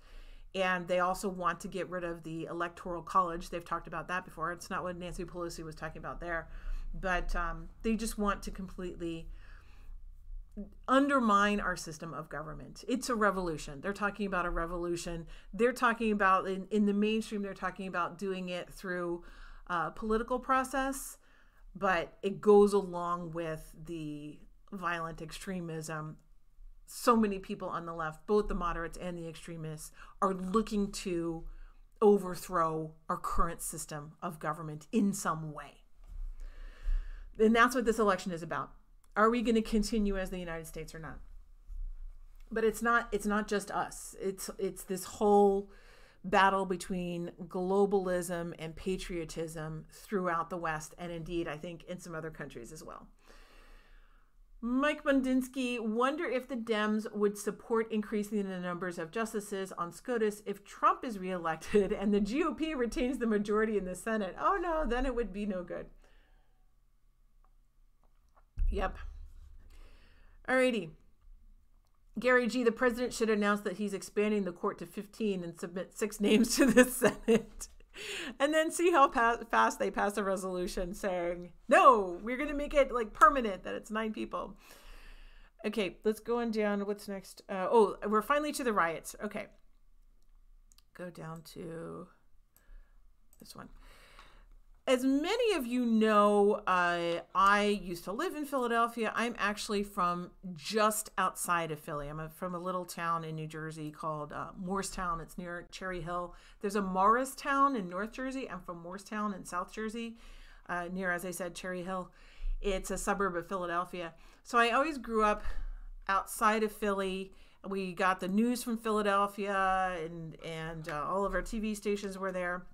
And they also want to get rid of the electoral college. They've talked about that before. It's not what Nancy Pelosi was talking about there but um, they just want to completely undermine our system of government. It's a revolution. They're talking about a revolution. They're talking about in, in the mainstream. They're talking about doing it through a political process, but it goes along with the violent extremism. So many people on the left, both the moderates and the extremists, are looking to overthrow our current system of government in some way. And that's what this election is about. Are we going to continue as the United States or not? But it's not it's not just us. It's it's this whole battle between globalism and patriotism throughout the West and indeed I think in some other countries as well. Mike Bundinsky wonder if the Dems would support increasing the numbers of justices on SCOTUS if Trump is reelected and the GOP retains the majority in the Senate. Oh no, then it would be no good. Yep. Alrighty. Gary G, the president should announce that he's expanding the court to 15 and submit six [laughs] names to the Senate. And then see how pa- fast they pass a resolution saying, no, we're going to make it like permanent that it's nine people. Okay, let's go on down. What's next? Uh, oh, we're finally to the riots. Okay. Go down to this one. As many of you know, uh, I used to live in Philadelphia. I'm actually from just outside of Philly. I'm a, from a little town in New Jersey called uh, Moorestown. It's near Cherry Hill. There's a Morristown in North Jersey. I'm from Moorestown in South Jersey, uh, near, as I said, Cherry Hill. It's a suburb of Philadelphia. So I always grew up outside of Philly. We got the news from Philadelphia, and and uh, all of our TV stations were there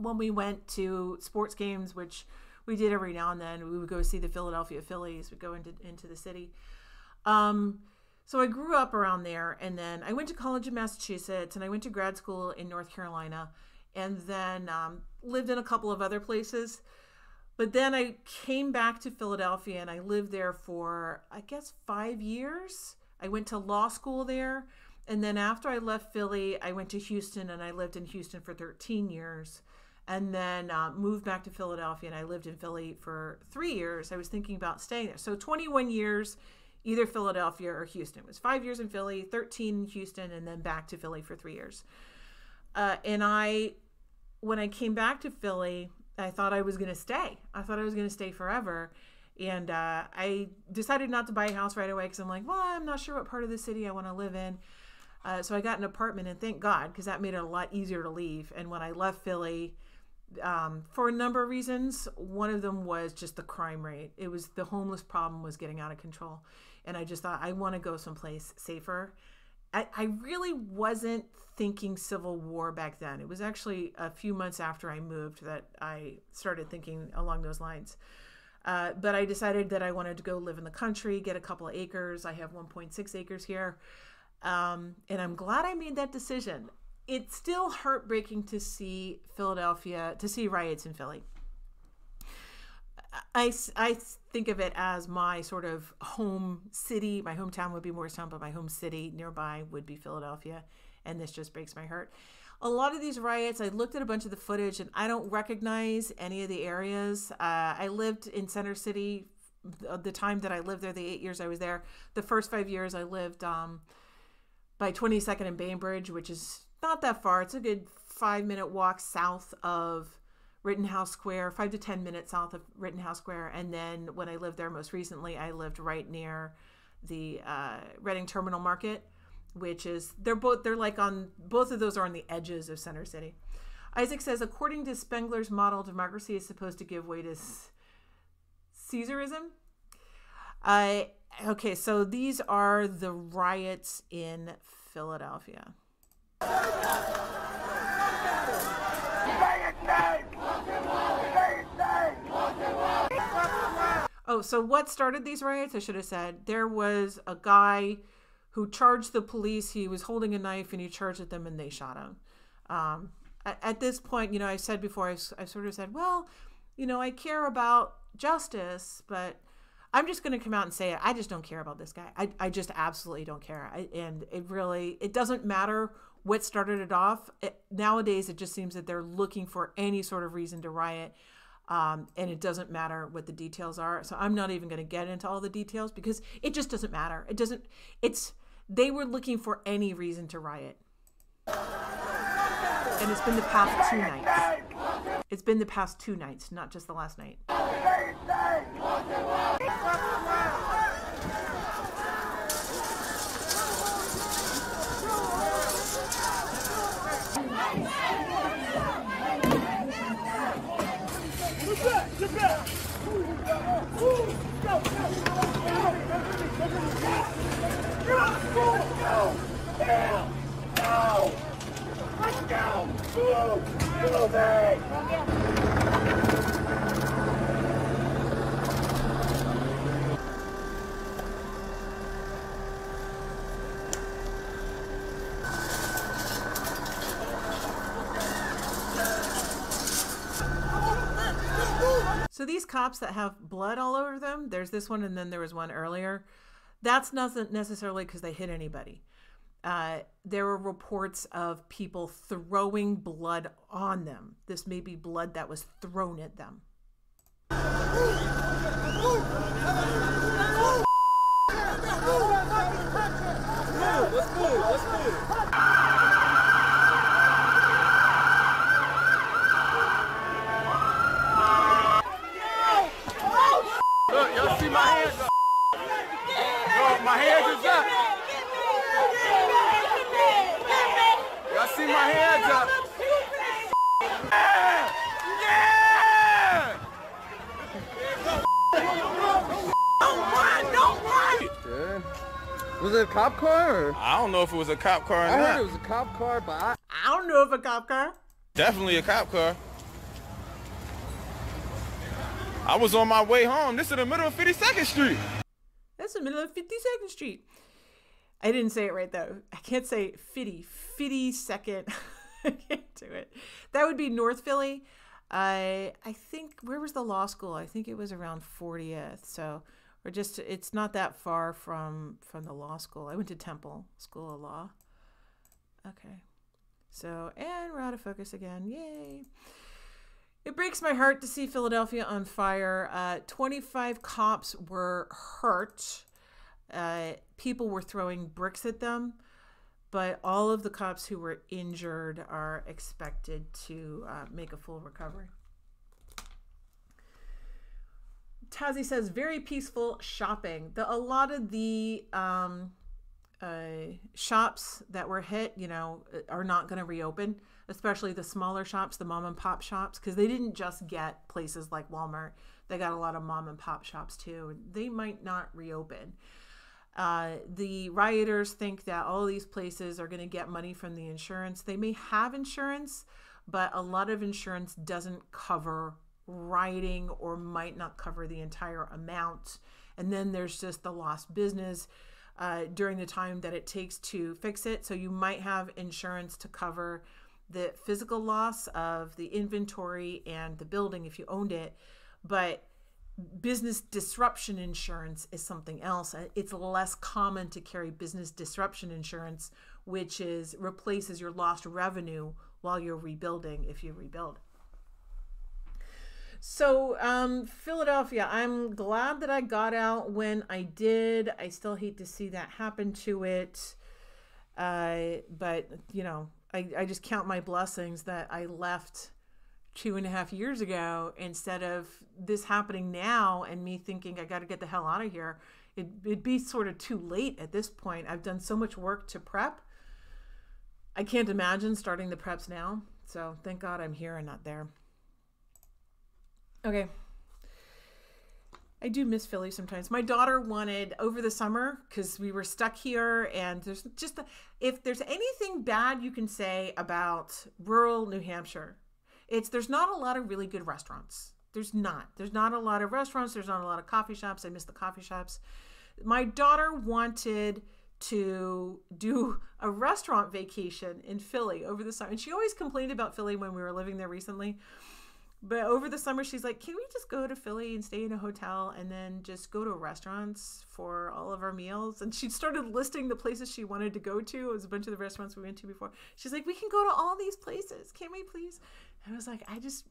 when we went to sports games, which we did every now and then, we would go see the Philadelphia Phillies. We'd go into into the city. Um, so I grew up around there, and then I went to college in Massachusetts, and I went to grad school in North Carolina, and then um, lived in a couple of other places. But then I came back to Philadelphia, and I lived there for I guess five years. I went to law school there. And then after I left Philly, I went to Houston and I lived in Houston for 13 years and then uh, moved back to Philadelphia. And I lived in Philly for three years. I was thinking about staying there. So 21 years, either Philadelphia or Houston. It was five years in Philly, 13 in Houston, and then back to Philly for three years. Uh, and I, when I came back to Philly, I thought I was going to stay. I thought I was going to stay forever. And uh, I decided not to buy a house right away because I'm like, well, I'm not sure what part of the city I want to live in. Uh, so I got an apartment, and thank God, because that made it a lot easier to leave. And when I left Philly, um, for a number of reasons. One of them was just the crime rate. It was the homeless problem was getting out of control, and I just thought I want to go someplace safer. I, I really wasn't thinking Civil War back then. It was actually a few months after I moved that I started thinking along those lines. Uh, but I decided that I wanted to go live in the country, get a couple of acres. I have 1.6 acres here. Um, and I'm glad I made that decision it's still heartbreaking to see Philadelphia, to see riots in Philly. I, I think of it as my sort of home city. My hometown would be Moorestown, but my home city nearby would be Philadelphia. And this just breaks my heart. A lot of these riots, I looked at a bunch of the footage and I don't recognize any of the areas. Uh, I lived in Center City the time that I lived there, the eight years I was there. The first five years I lived um, by 22nd and Bainbridge, which is not that far. It's a good five minute walk south of Rittenhouse Square, five to 10 minutes south of Rittenhouse Square. And then when I lived there most recently, I lived right near the uh, Reading Terminal Market, which is, they're both, they're like on, both of those are on the edges of Center City. Isaac says, according to Spengler's model, democracy is supposed to give way to Caesarism. Uh, okay, so these are the riots in Philadelphia. Oh, so what started these riots? I should have said there was a guy who charged the police. He was holding a knife and he charged at them and they shot him. Um, at, at, this point, you know, I said before, I, I sort of said, well, you know, I care about justice, but I'm just going to come out and say it. I just don't care about this guy. I, I just absolutely don't care. I, and it really, it doesn't matter what started it off. It, nowadays, it just seems that they're looking for any sort of reason to riot. Um, and it doesn't matter what the details are. So I'm not even going to get into all the details because it just doesn't matter. It doesn't, it's, they were looking for any reason to riot. And it's been the past two nights. It's been the past two nights, not just the last night. That have blood all over them, there's this one and then there was one earlier. That's not necessarily because they hit anybody. Uh, there were reports of people throwing blood on them. This may be blood that was thrown at them. Let's move, let's move. Was it a cop car? Or? I don't know if it was a cop car or I not. heard it was a cop car, but I, I don't know if a cop car. Definitely a cop car. I was on my way home. This is the middle of 52nd Street. That's the middle of 52nd Street. I didn't say it right though. I can't say 50, 52nd. [laughs] I can't do it. That would be North Philly. I I think where was the law school? I think it was around 40th. So or just it's not that far from from the law school. I went to Temple School of Law. Okay. So and we're out of focus again. Yay. It breaks my heart to see Philadelphia on fire. Uh, 25 cops were hurt. Uh, people were throwing bricks at them, but all of the cops who were injured are expected to uh, make a full recovery. Tazi says very peaceful shopping. The a lot of the um, uh, shops that were hit, you know, are not going to reopen, especially the smaller shops, the mom and pop shops, because they didn't just get places like Walmart. They got a lot of mom and pop shops too. They might not reopen. Uh, the rioters think that all these places are going to get money from the insurance. They may have insurance, but a lot of insurance doesn't cover rioting or might not cover the entire amount. And then there's just the lost business uh, during the time that it takes to fix it. So you might have insurance to cover the physical loss of the inventory and the building if you owned it. But business disruption insurance is something else. It's less common to carry business disruption insurance, which is replaces your lost revenue while you're rebuilding if you rebuild. So, um, Philadelphia, I'm glad that I got out when I did. I still hate to see that happen to it. Uh, but, you know, I, I just count my blessings that I left two and a half years ago instead of this happening now and me thinking I got to get the hell out of here. It, it'd be sort of too late at this point. I've done so much work to prep. I can't imagine starting the preps now. So thank God I'm here and not there. Okay. I do miss Philly sometimes. My daughter wanted over the summer because we were stuck here, and there's just a, if there's anything bad you can say about rural New Hampshire, it's there's not a lot of really good restaurants. There's not. There's not a lot of restaurants. There's not a lot of coffee shops. I miss the coffee shops. My daughter wanted to do a restaurant vacation in Philly over the summer, and she always complained about Philly when we were living there recently. But over the summer, she's like, can we just go to Philly and stay in a hotel and then just go to restaurants for all of our meals? And she started listing the places she wanted to go to. It was a bunch of the restaurants we went to before. She's like, we can go to all these places. Can we please? And I was like, I just,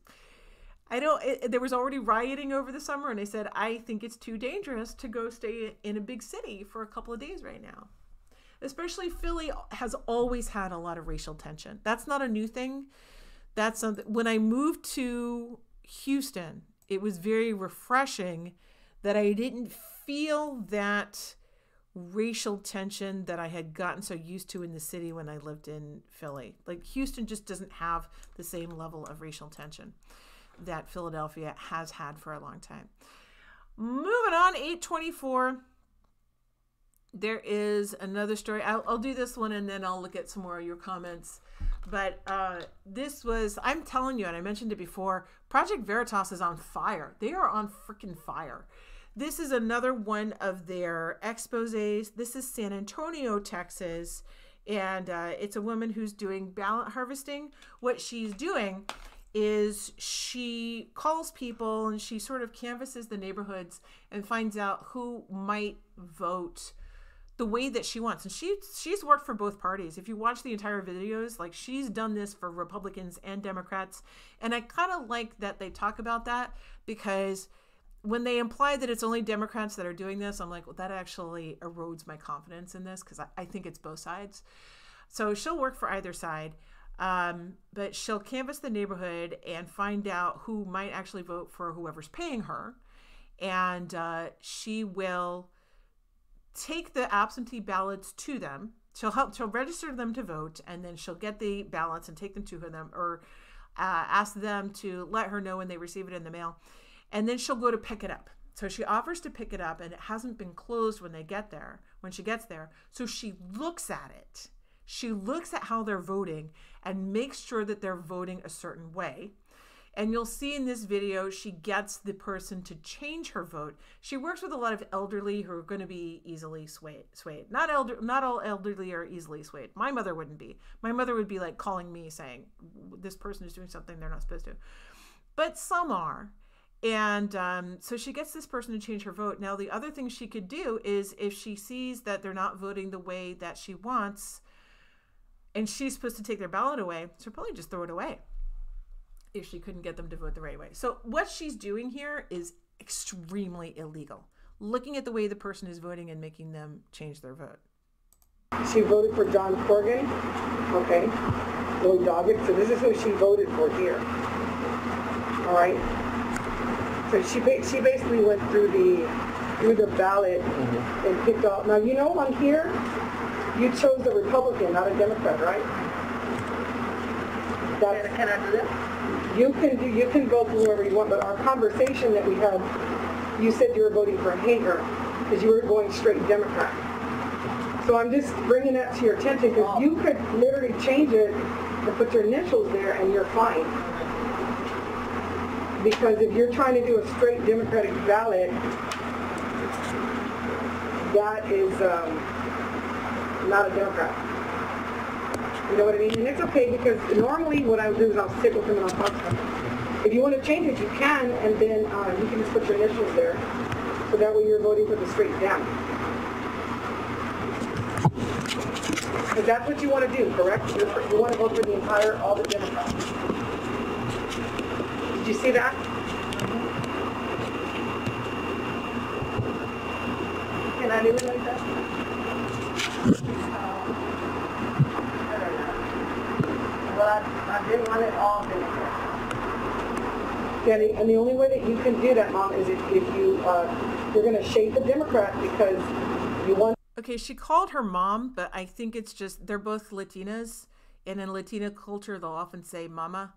I don't, it, there was already rioting over the summer. And I said, I think it's too dangerous to go stay in a big city for a couple of days right now. Especially Philly has always had a lot of racial tension. That's not a new thing that's something when I moved to Houston, it was very refreshing that I didn't feel that racial tension that I had gotten so used to in the city when I lived in Philly. Like Houston just doesn't have the same level of racial tension that Philadelphia has had for a long time. Moving on, 824. There is another story. I'll, I'll do this one and then I'll look at some more of your comments. But uh, this was, I'm telling you, and I mentioned it before, Project Veritas is on fire. They are on freaking fire. This is another one of their exposes. This is San Antonio, Texas. And uh, it's a woman who's doing ballot harvesting. What she's doing is she calls people and she sort of canvasses the neighborhoods and finds out who might vote the way that she wants. And she she's worked for both parties. If you watch the entire videos, like she's done this for Republicans and Democrats. And I kind of like that they talk about that because when they imply that it's only Democrats that are doing this, I'm like, well, that actually erodes my confidence in this because I, I think it's both sides. So she'll work for either side. Um, but she'll canvass the neighborhood and find out who might actually vote for whoever's paying her. And uh, she will take the absentee ballots to them. She'll help. She'll register them to vote, and then she'll get the ballots and take them to her them, or uh, ask them to let her know when they receive it in the mail, and then she'll go to pick it up. So she offers to pick it up, and it hasn't been closed when they get there. When she gets there, so she looks at it. She looks at how they're voting and makes sure that they're voting a certain way. And you'll see in this video, she gets the person to change her vote. She works with a lot of elderly who are going to be easily swayed. swayed. Not elder, not all elderly are easily swayed. My mother wouldn't be. My mother would be like calling me saying, "This person is doing something they're not supposed to," but some are. And um, so she gets this person to change her vote. Now, the other thing she could do is if she sees that they're not voting the way that she wants, and she's supposed to take their ballot away, she'll probably just throw it away if she couldn't get them to vote the right way. So what she's doing here is extremely illegal. Looking at the way the person is voting and making them change their vote. She voted for John Cornyn, okay, Lloyd Doggett, so this is who she voted for here. All right. So she ba- she basically went through the through the ballot mm-hmm. and picked out. Now you know on here, you chose the Republican, not a Democrat, right? That's, can I do that? You can do. You can vote for whoever you want. But our conversation that we had, you said you were voting for Hegar because you were going straight Democrat. So I'm just bringing that to your attention because you could literally change it and put your initials there and you're fine. Because if you're trying to do a straight Democratic ballot, that is um, not a Democrat. You know what I mean? And it's okay because normally what I do is I'll sit with them and I'll talk to them. If you want to change it, you can, and then uh, you can just put your initials there. So that way you're voting for the straight down. Because that's what you want to do, correct? You're, you want to vote for the entire, all the Democrats. Did you see that? Can I do it like that? Well, I, I didn't want it all. Danny, and the only way that you can do that, Mom, is if, if you, uh, you're going to shade the Democrat because you want Okay, she called her mom, but I think it's just they're both Latinas, and in Latina culture, they'll often say mama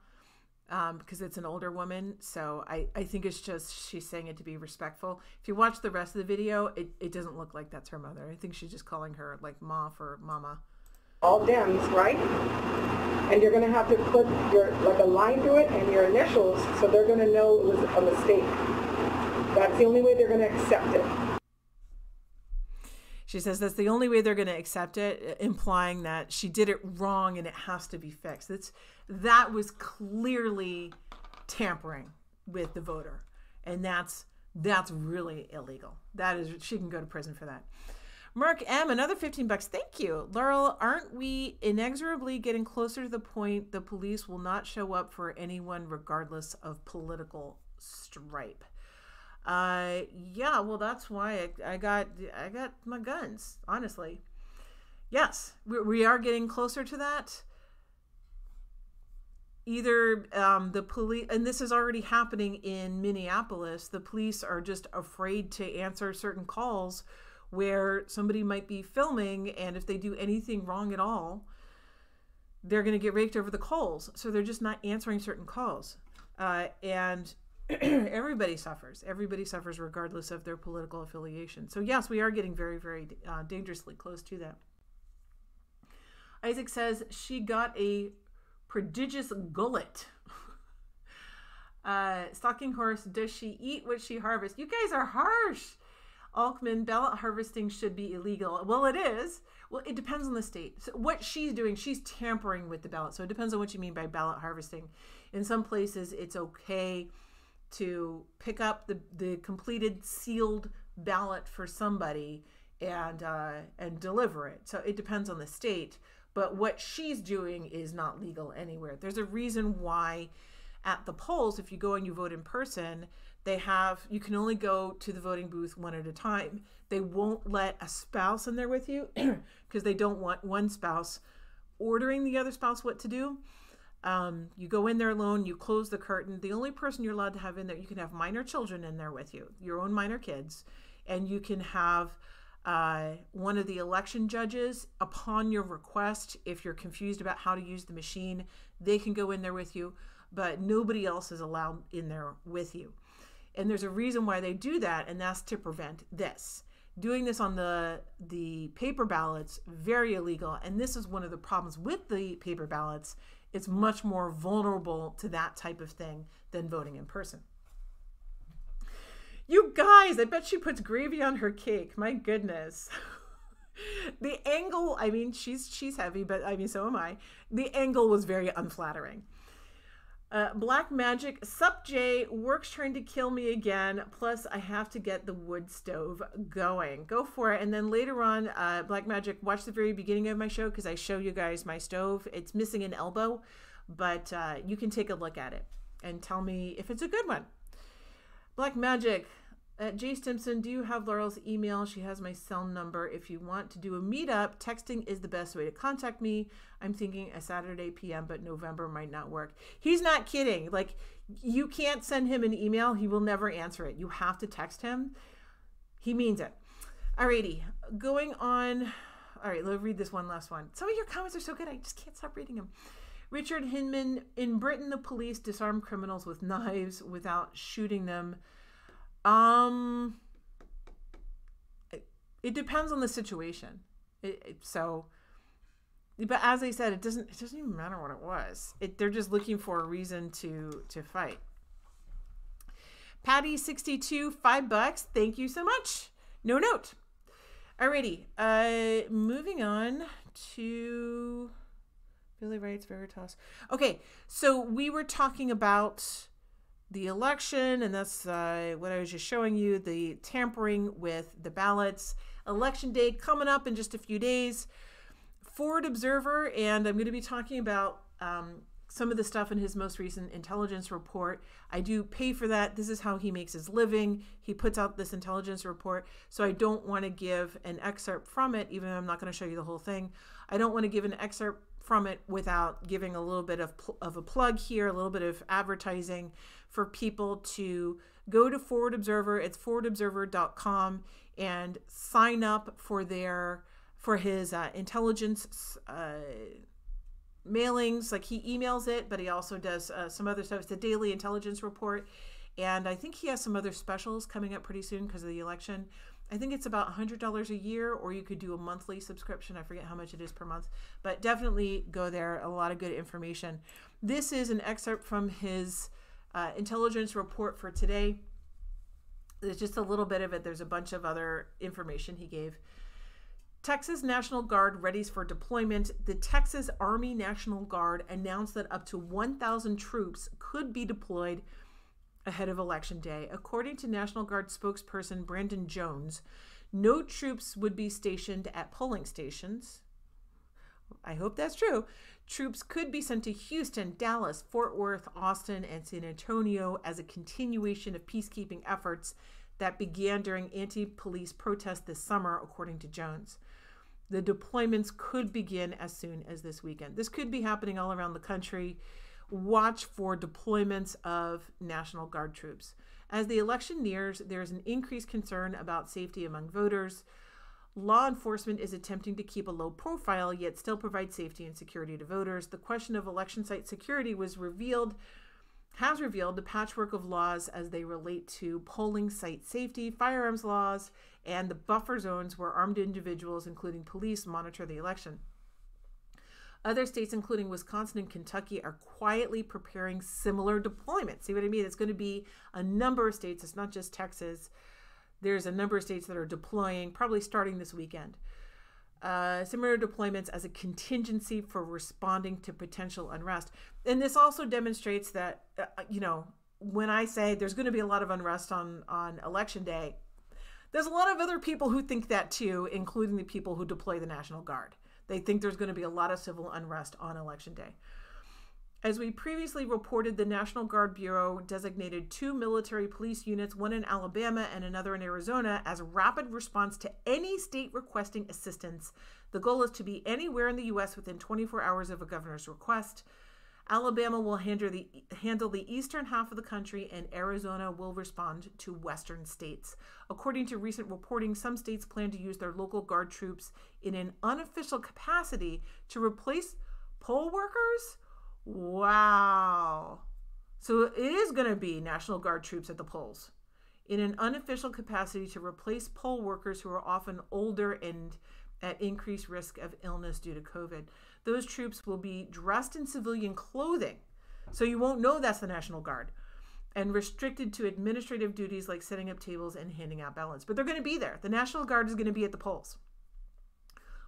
um, because it's an older woman. So I, I think it's just she's saying it to be respectful. If you watch the rest of the video, it, it doesn't look like that's her mother. I think she's just calling her like ma for mama. All Dems, right? And you're going to have to put your, like a line through it and your initials, so they're going to know it was a mistake. That's the only way they're going to accept it. She says that's the only way they're going to accept it, implying that she did it wrong and it has to be fixed. That's that was clearly tampering with the voter, and that's that's really illegal. That is she can go to prison for that. Mark M, another 15 bucks. Thank you. Laurel, aren't we inexorably getting closer to the point the police will not show up for anyone regardless of political stripe? Uh, yeah, well, that's why I, I got I got my guns. Honestly, yes, we, we are getting closer to that. Either um, the police, and this is already happening in Minneapolis. The police are just afraid to answer certain calls where somebody might be filming, and if they do anything wrong at all, they're going to get raked over the coals. So they're just not answering certain calls, uh, and [clears throat] everybody suffers. Everybody suffers regardless of their political affiliation. So, yes, we are getting very, very uh, dangerously close to that. Isaac says she got a prodigious gullet. [laughs] uh, stalking horse, does she eat what she harvests? You guys are harsh. Alkman, ballot harvesting should be illegal. Well, it is. Well, it depends on the state. So what she's doing, she's tampering with the ballot. So it depends on what you mean by ballot harvesting. In some places, it's okay to pick up the, the completed sealed ballot for somebody and uh, and deliver it. So it depends on the state. But what she's doing is not legal anywhere. There's a reason why at the polls, if you go and you vote in person, they have you can only go to the voting booth one at a time. They won't let a spouse in there with you [clears throat] because they don't want one spouse ordering the other spouse what to do. Um, you go in there alone, you close the curtain. The only person you're allowed to have in there, you can have minor children in there with you, your own minor kids, and you can have uh, one of the election judges upon your request. If you're confused about how to use the machine, they can go in there with you, but nobody else is allowed in there with you. And there's a reason why they do that, and that's to prevent this. Doing this on the the paper ballots very illegal, and this is one of the problems with the paper ballots. It's much more vulnerable to that type of thing than voting in person. You guys, I bet she puts gravy on her cake. My goodness. [laughs] the angle, I mean, she's she's heavy, but I mean, so am I. The angle was very unflattering. Uh, Black Magic, Sup Jay, work's trying to kill me again. Plus, I have to get the wood stove going. Go for it. And then later on, uh, Black Magic, watch the very beginning of my show because I show you guys my stove. It's missing an elbow, but uh, you can take a look at it and tell me if it's a good one. Black Magic, uh, Jay Stimson, do you have Laurel's email? She has my cell number. If you want to do a meetup, texting is the best way to contact me. I'm thinking a Saturday PM, but November might not work. He's not kidding. Like, you can't send him an email, he will never answer it. You have to text him. He means it. Alrighty, going on. All right, let's read this one last one. Some of your comments are so good, I just can't stop reading them. Richard Hinman, in Britain, the police disarm criminals with knives without shooting them. Um, it, it depends on the situation. It, it, so, but as I said, it doesn't. It doesn't even matter what it was. It, they're just looking for a reason to to fight. Patty sixty two, five bucks. Thank you so much. No note. Alrighty. Uh, moving on to Billy Wrights Veritas. Okay, so we were talking about the election, and that's uh, what I was just showing you the tampering with the ballots. Election day coming up in just a few days. Forward Observer, and I'm going to be talking about um, some of the stuff in his most recent intelligence report. I do pay for that. This is how he makes his living. He puts out this intelligence report. So I don't want to give an excerpt from it, even though I'm not going to show you the whole thing. I don't want to give an excerpt from it without giving a little bit of, of a plug here, a little bit of advertising for people to go to Forward Observer. It's forwardobserver.com and sign up for their for his uh, intelligence uh, mailings. Like he emails it, but he also does uh, some other stuff. It's the daily intelligence report, and I think he has some other specials coming up pretty soon because of the election. I think it's about $100 a year, or you could do a monthly subscription. I forget how much it is per month, but definitely go there. A lot of good information. This is an excerpt from his uh, intelligence report for today. There's just a little bit of it. There's a bunch of other information he gave. Texas National Guard readies for deployment. The Texas Army National Guard announced that up to 1,000 troops could be deployed ahead of Election Day. According to National Guard spokesperson Brandon Jones, no troops would be stationed at polling stations. I hope that's true. Troops could be sent to Houston, Dallas, Fort Worth, Austin, and San Antonio as a continuation of peacekeeping efforts that began during anti police protests this summer, according to Jones. The deployments could begin as soon as this weekend. This could be happening all around the country. Watch for deployments of National Guard troops. As the election nears, there's an increased concern about safety among voters. Law enforcement is attempting to keep a low profile, yet still provide safety and security to voters. The question of election site security was revealed, has revealed the patchwork of laws as they relate to polling site safety, firearms laws, and the buffer zones where armed individuals, including police, monitor the election. Other states, including Wisconsin and Kentucky, are quietly preparing similar deployments. See what I mean? It's going to be a number of states, it's not just Texas there's a number of states that are deploying, probably starting this weekend. Uh, similar deployments as a contingency for responding to potential unrest. And this also demonstrates that, uh, you know, when I say there's going to be a lot of unrest on, on election day, There's a lot of other people who think that too, including the people who deploy the National Guard. They think there's going to be a lot of civil unrest on election day. As we previously reported, the National Guard Bureau designated two military police units, one in Alabama and another in Arizona, as a rapid response to any state requesting assistance. The goal is to be anywhere in the U.S. within 24 hours of a governor's request. Alabama will handle the, handle the eastern half of the country, and Arizona will respond to western states. According to recent reporting, some states plan to use their local guard troops in an unofficial capacity to replace poll workers Wow. So it is going to be National Guard troops at the polls in an unofficial capacity to replace poll workers who are often older and at increased risk of illness due to COVID. Those troops will be dressed in civilian clothing, so you won't know that's the National Guard, and restricted to administrative duties like setting up tables and handing out ballots. But they're going to be there. The National Guard is going to be at the polls.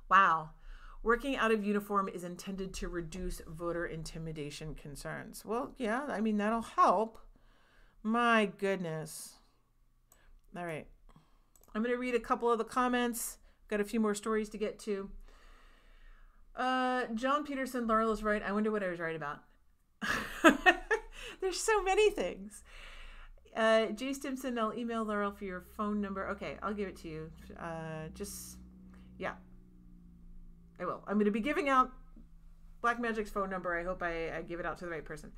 Wow. Working out of uniform is intended to reduce voter intimidation concerns. Well, yeah, I mean, that'll help. My goodness. All right. I'm going to read a couple of the comments. Got a few more stories to get to. Uh, John Peterson, Laurel is right. I wonder what I was right about. [laughs] There's so many things. Uh, Jay Stimson, I'll email Laurel for your phone number. Okay, I'll give it to you. Uh, just, yeah, I will. I'm going to be giving out Black Magic's phone number. I hope I, I give it out to the right person.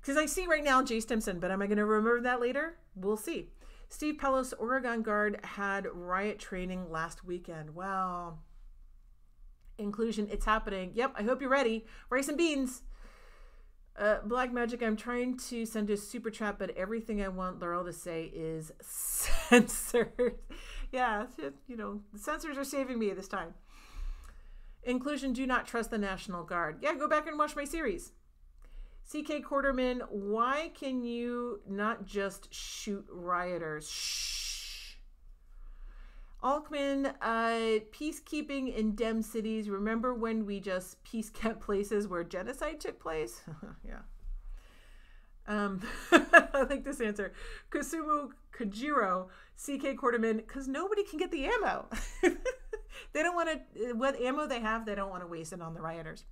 Because I see right now Jay Stimson, but am I going to remember that later? We'll see. Steve Pellos, Oregon Guard, had riot training last weekend. Wow. Inclusion, it's happening. Yep, I hope you're ready. Rice and beans. Uh, Black Magic, I'm trying to send a super chat, but everything I want Laurel to say is [laughs] censored. yeah, you know, the censors are saving me this time. Inclusion Do Not Trust the National Guard. Yeah, go back and watch my series. CK Quarterman, why can you not just shoot rioters? Shh. Alkman, uh, peacekeeping in dem cities. Remember when we just peace kept places where genocide took place? [laughs] yeah. Um, [laughs] I like this answer. Kusumu Kajiro, CK Quarterman, because nobody can get the ammo. [laughs] they don't want to, what ammo they have, they don't want to waste it on the rioters.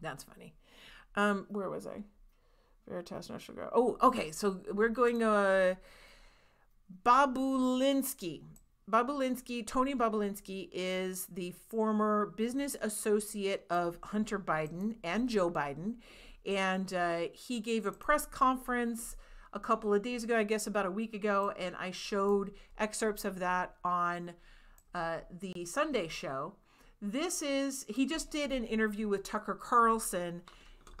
That's funny. Um, where was I? Veritas National Guard. Oh, okay. So we're going, uh, Bobulinski. Bobulinski, Tony Bobulinski is the former business associate of Hunter Biden and Joe Biden. And uh, he gave a press conference a couple of days ago, I guess about a week ago, and I showed excerpts of that on uh, the Sunday show. This is, he just did an interview with Tucker Carlson.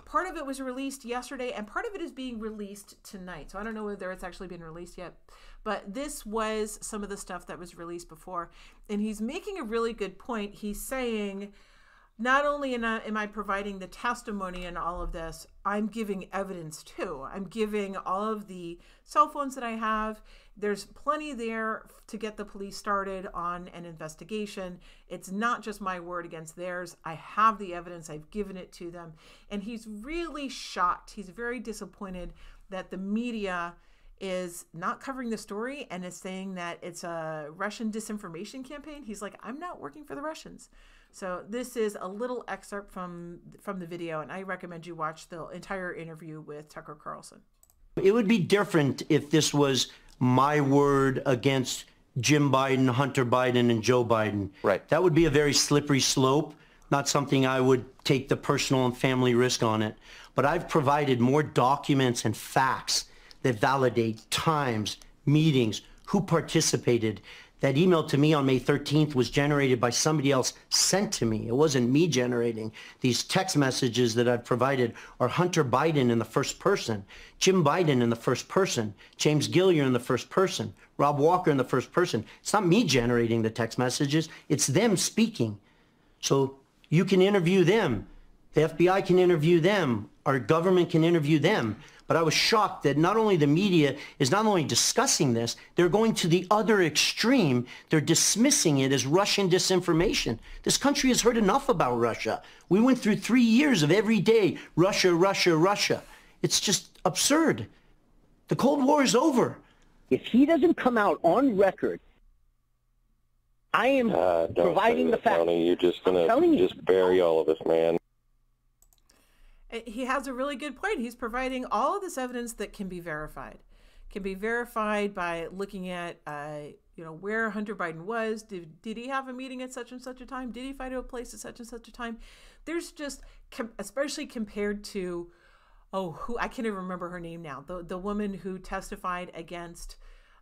Part of it was released yesterday, and part of it is being released tonight. So I don't know whether it's actually been released yet. But this was some of the stuff that was released before. And he's making a really good point. He's saying, not only am I providing the testimony in all of this, I'm giving evidence too. I'm giving all of the cell phones that I have. There's plenty there to get the police started on an investigation. It's not just my word against theirs. I have the evidence, I've given it to them. And he's really shocked. He's very disappointed that the media is not covering the story and is saying that it's a Russian disinformation campaign. He's like, I'm not working for the Russians. So this is a little excerpt from from the video, and I recommend you watch the entire interview with Tucker Carlson. It would be different if this was my word against Jim Biden, Hunter Biden, and Joe Biden. Right. That would be a very slippery slope, not something I would take the personal and family risk on it. But I've provided more documents and facts that validate times, meetings, who participated, that email to me on May 13th was generated by somebody else sent to me. It wasn't me generating. These text messages that I've provided are Hunter Biden in the first person, Jim Biden in the first person, James Gilliar in the first person, Rob Walker in the first person. It's not me generating the text messages. It's them speaking. So you can interview them. The FBI can interview them. Our government can interview them. But I was shocked that not only the media is not only discussing this, they're going to the other extreme. They're dismissing it as Russian disinformation. This country has heard enough about Russia. We went through three years of every day, Russia, Russia, Russia. It's just absurd. The Cold War is over. If he doesn't come out on record, I am Uh, don't providing say the that, facts. Tony. You're just gonna just bury all of us, man. Uh, he has a really good point. He's providing all of this evidence that can be verified. Can be verified by looking at, uh, you know, where Hunter Biden was. Did, did he have a meeting at such and such a time? Did he find a place at such and such a time? There's just, especially compared to, oh, who I can't even remember her name now. The the woman who testified against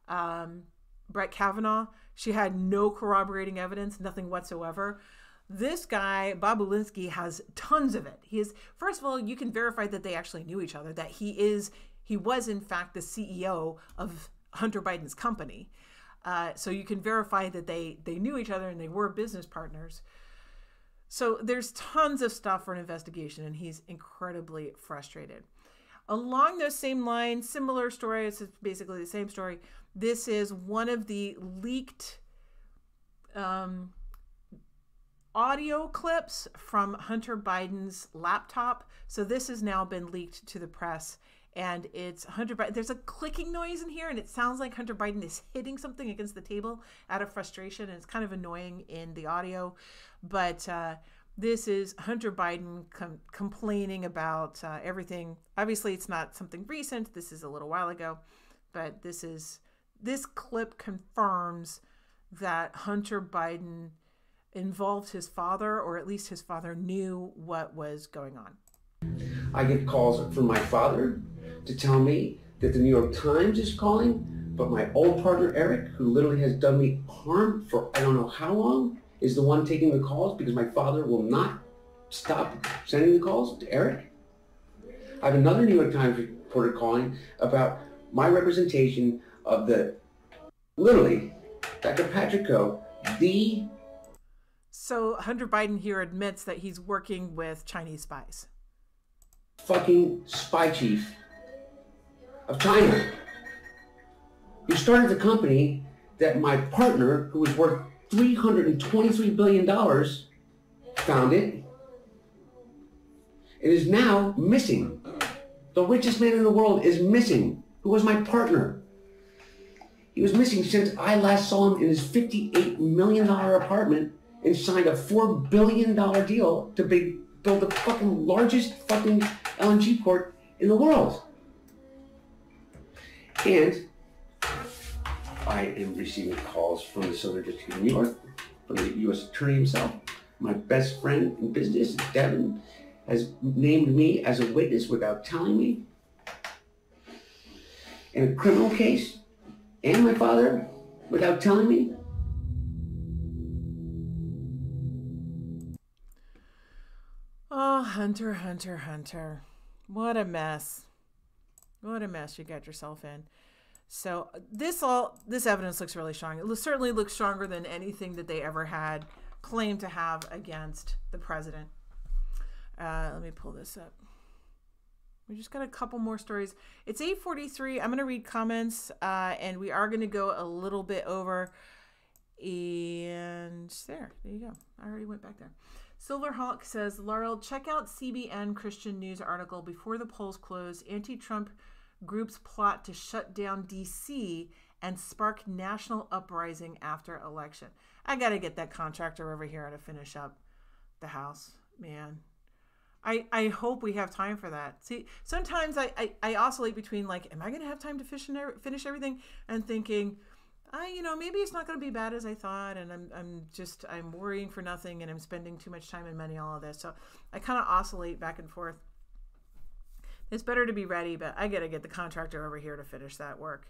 um, Brett Kavanaugh. She had no corroborating evidence, nothing whatsoever. This guy, Bobulinski, has tons of it. He is, first of all, you can verify that they actually knew each other, that he is, he was in fact the CEO of Hunter Biden's company. Uh, so you can verify that they they knew each other and they were business partners. So there's tons of stuff for an investigation, and he's incredibly frustrated. Along those same lines, similar story, it's basically the same story. This is one of the leaked um, audio clips from Hunter Biden's laptop. So this has now been leaked to the press. And it's Hunter Biden. There's a clicking noise in here, and it sounds like Hunter Biden is hitting something against the table out of frustration. And it's kind of annoying in the audio. But uh, this is Hunter Biden com- complaining about uh, everything. Obviously, it's not something recent. This is a little while ago. But this is this clip confirms that Hunter Biden involved his father, or at least his father knew what was going on. I get calls from my father to tell me that the New York Times is calling, but my old partner Eric, who literally has done me harm for I don't know how long, is the one taking the calls because my father will not stop sending the calls to Eric. I have another New York Times reporter calling about my representation of the, literally, Dr. Patrick Ho, the So Hunter Biden here admits that he's working with Chinese spies. fucking spy chief of China. You started the company that my partner, who was worth $323 billion, founded. It is now missing. The richest man in the world is missing, who was my partner. He was missing since I last saw him in his $58 million apartment and signed a $4 billion deal to be, build the fucking largest fucking LNG port in the world. And I am receiving calls from the Southern District of New York, from the U.S. Attorney himself. My best friend in business, Devin, has named me as a witness without telling me in a criminal case, and my father without telling me. Hunter, Hunter, Hunter. What a mess. What a mess you got yourself in. So this all this evidence looks really strong. It certainly looks stronger than anything that they ever had claimed to have against the president. Uh, let me pull this up. We just got a couple more stories. It's 8:43. I'm going to read comments, uh, and we are going to go a little bit over. And there, there you go. I already went back there. Silverhawk says, Laurel, check out CBN Christian News article before the polls close. Anti-Trump groups plot to shut down DC and spark national uprising after election. I got to get that contractor over here to finish up the house, man. I, I hope we have time for that. See, sometimes I, I, I oscillate between like, am I going to have time to er- finish everything? And thinking, I, you know, maybe it's not going to be bad as I thought. And I'm, I'm just, I'm worrying for nothing and I'm spending too much time and money, all of this. So I kind of oscillate back and forth. It's better to be ready, but I got to get the contractor over here to finish that work.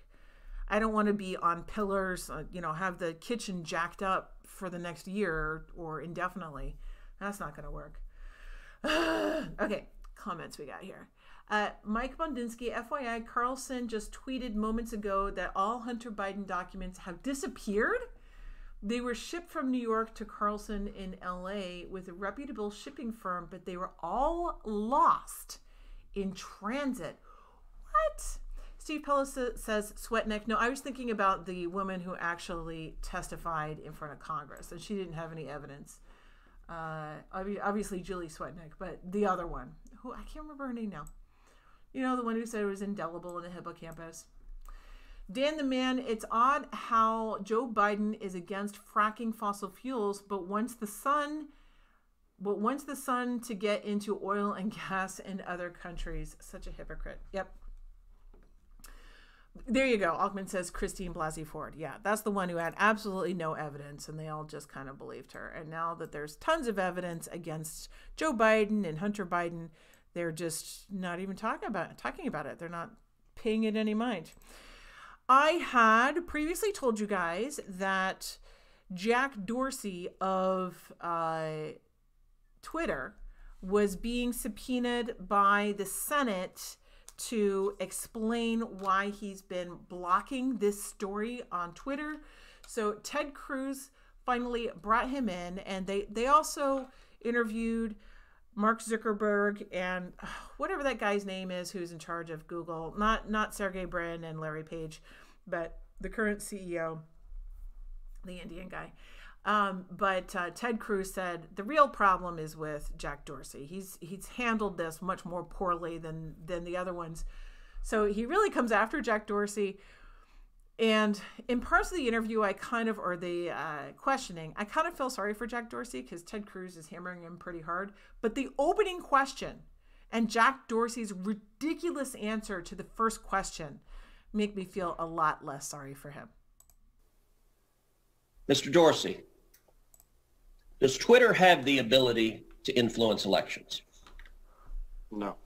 I don't want to be on pillars, uh, you know, have the kitchen jacked up for the next year or indefinitely. That's not going to work. [sighs] okay, comments we got here. Uh, Mike Bondinsky, FYI, Carlson just tweeted moments ago that all Hunter Biden documents have disappeared. They were shipped from New York to Carlson in LA with a reputable shipping firm, but they were all lost in transit. What? Steve Pellis says Swetnick. No, I was thinking about the woman who actually testified in front of Congress, and she didn't have any evidence. Uh, obvi- obviously Julie Swetnick, but the other one, who I can't remember her name now. You know, the one who said it was indelible in the hippocampus. Dan the Man, it's odd how Joe Biden is against fracking fossil fuels, but wants the sun but wants the sun to get into oil and [laughs] gas in other countries. Such a hypocrite. Yep. There you go. Altman says Christine Blasey Ford. Yeah, that's the one who had absolutely no evidence, and they all just kind of believed her. And now that there's tons of evidence against Joe Biden and Hunter Biden, they're just not even talking about it, talking about it. They're not paying it any mind. I had previously told you guys that Jack Dorsey of uh, Twitter was being subpoenaed by the Senate to explain why he's been blocking this story on Twitter. So Ted Cruz finally brought him in, and they they also interviewed Mark Zuckerberg and uh, whatever that guy's name is who's in charge of Google. Not not Sergey Brin and Larry Page, but the current CEO, the Indian guy. Um, but uh, Ted Cruz said the real problem is with Jack Dorsey. He's he's handled this much more poorly than than the other ones. So he really comes after Jack Dorsey. And in parts of the interview, I kind of, or the uh, questioning, I kind of feel sorry for Jack Dorsey because Ted Cruz is hammering him pretty hard. But the opening question and Jack Dorsey's ridiculous answer to the first question make me feel a lot less sorry for him. Mr. Dorsey, does Twitter have the ability to influence elections? No.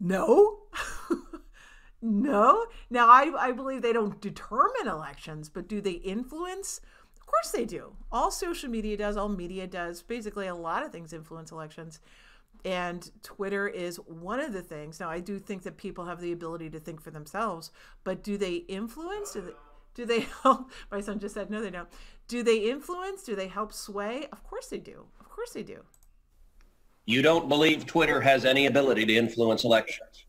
No? [laughs] no? Now, I, I believe they don't determine elections, but do they influence? Of course they do. All social media does, all media does. Basically, a lot of things influence elections. And Twitter is one of the things. Now, I do think that people have the ability to think for themselves, but do they influence? Do they, do they [laughs] help? My son just said, no, they don't. Do they influence? Do they help sway? Of course they do. Of course they do. You don't believe Twitter has any ability to influence elections?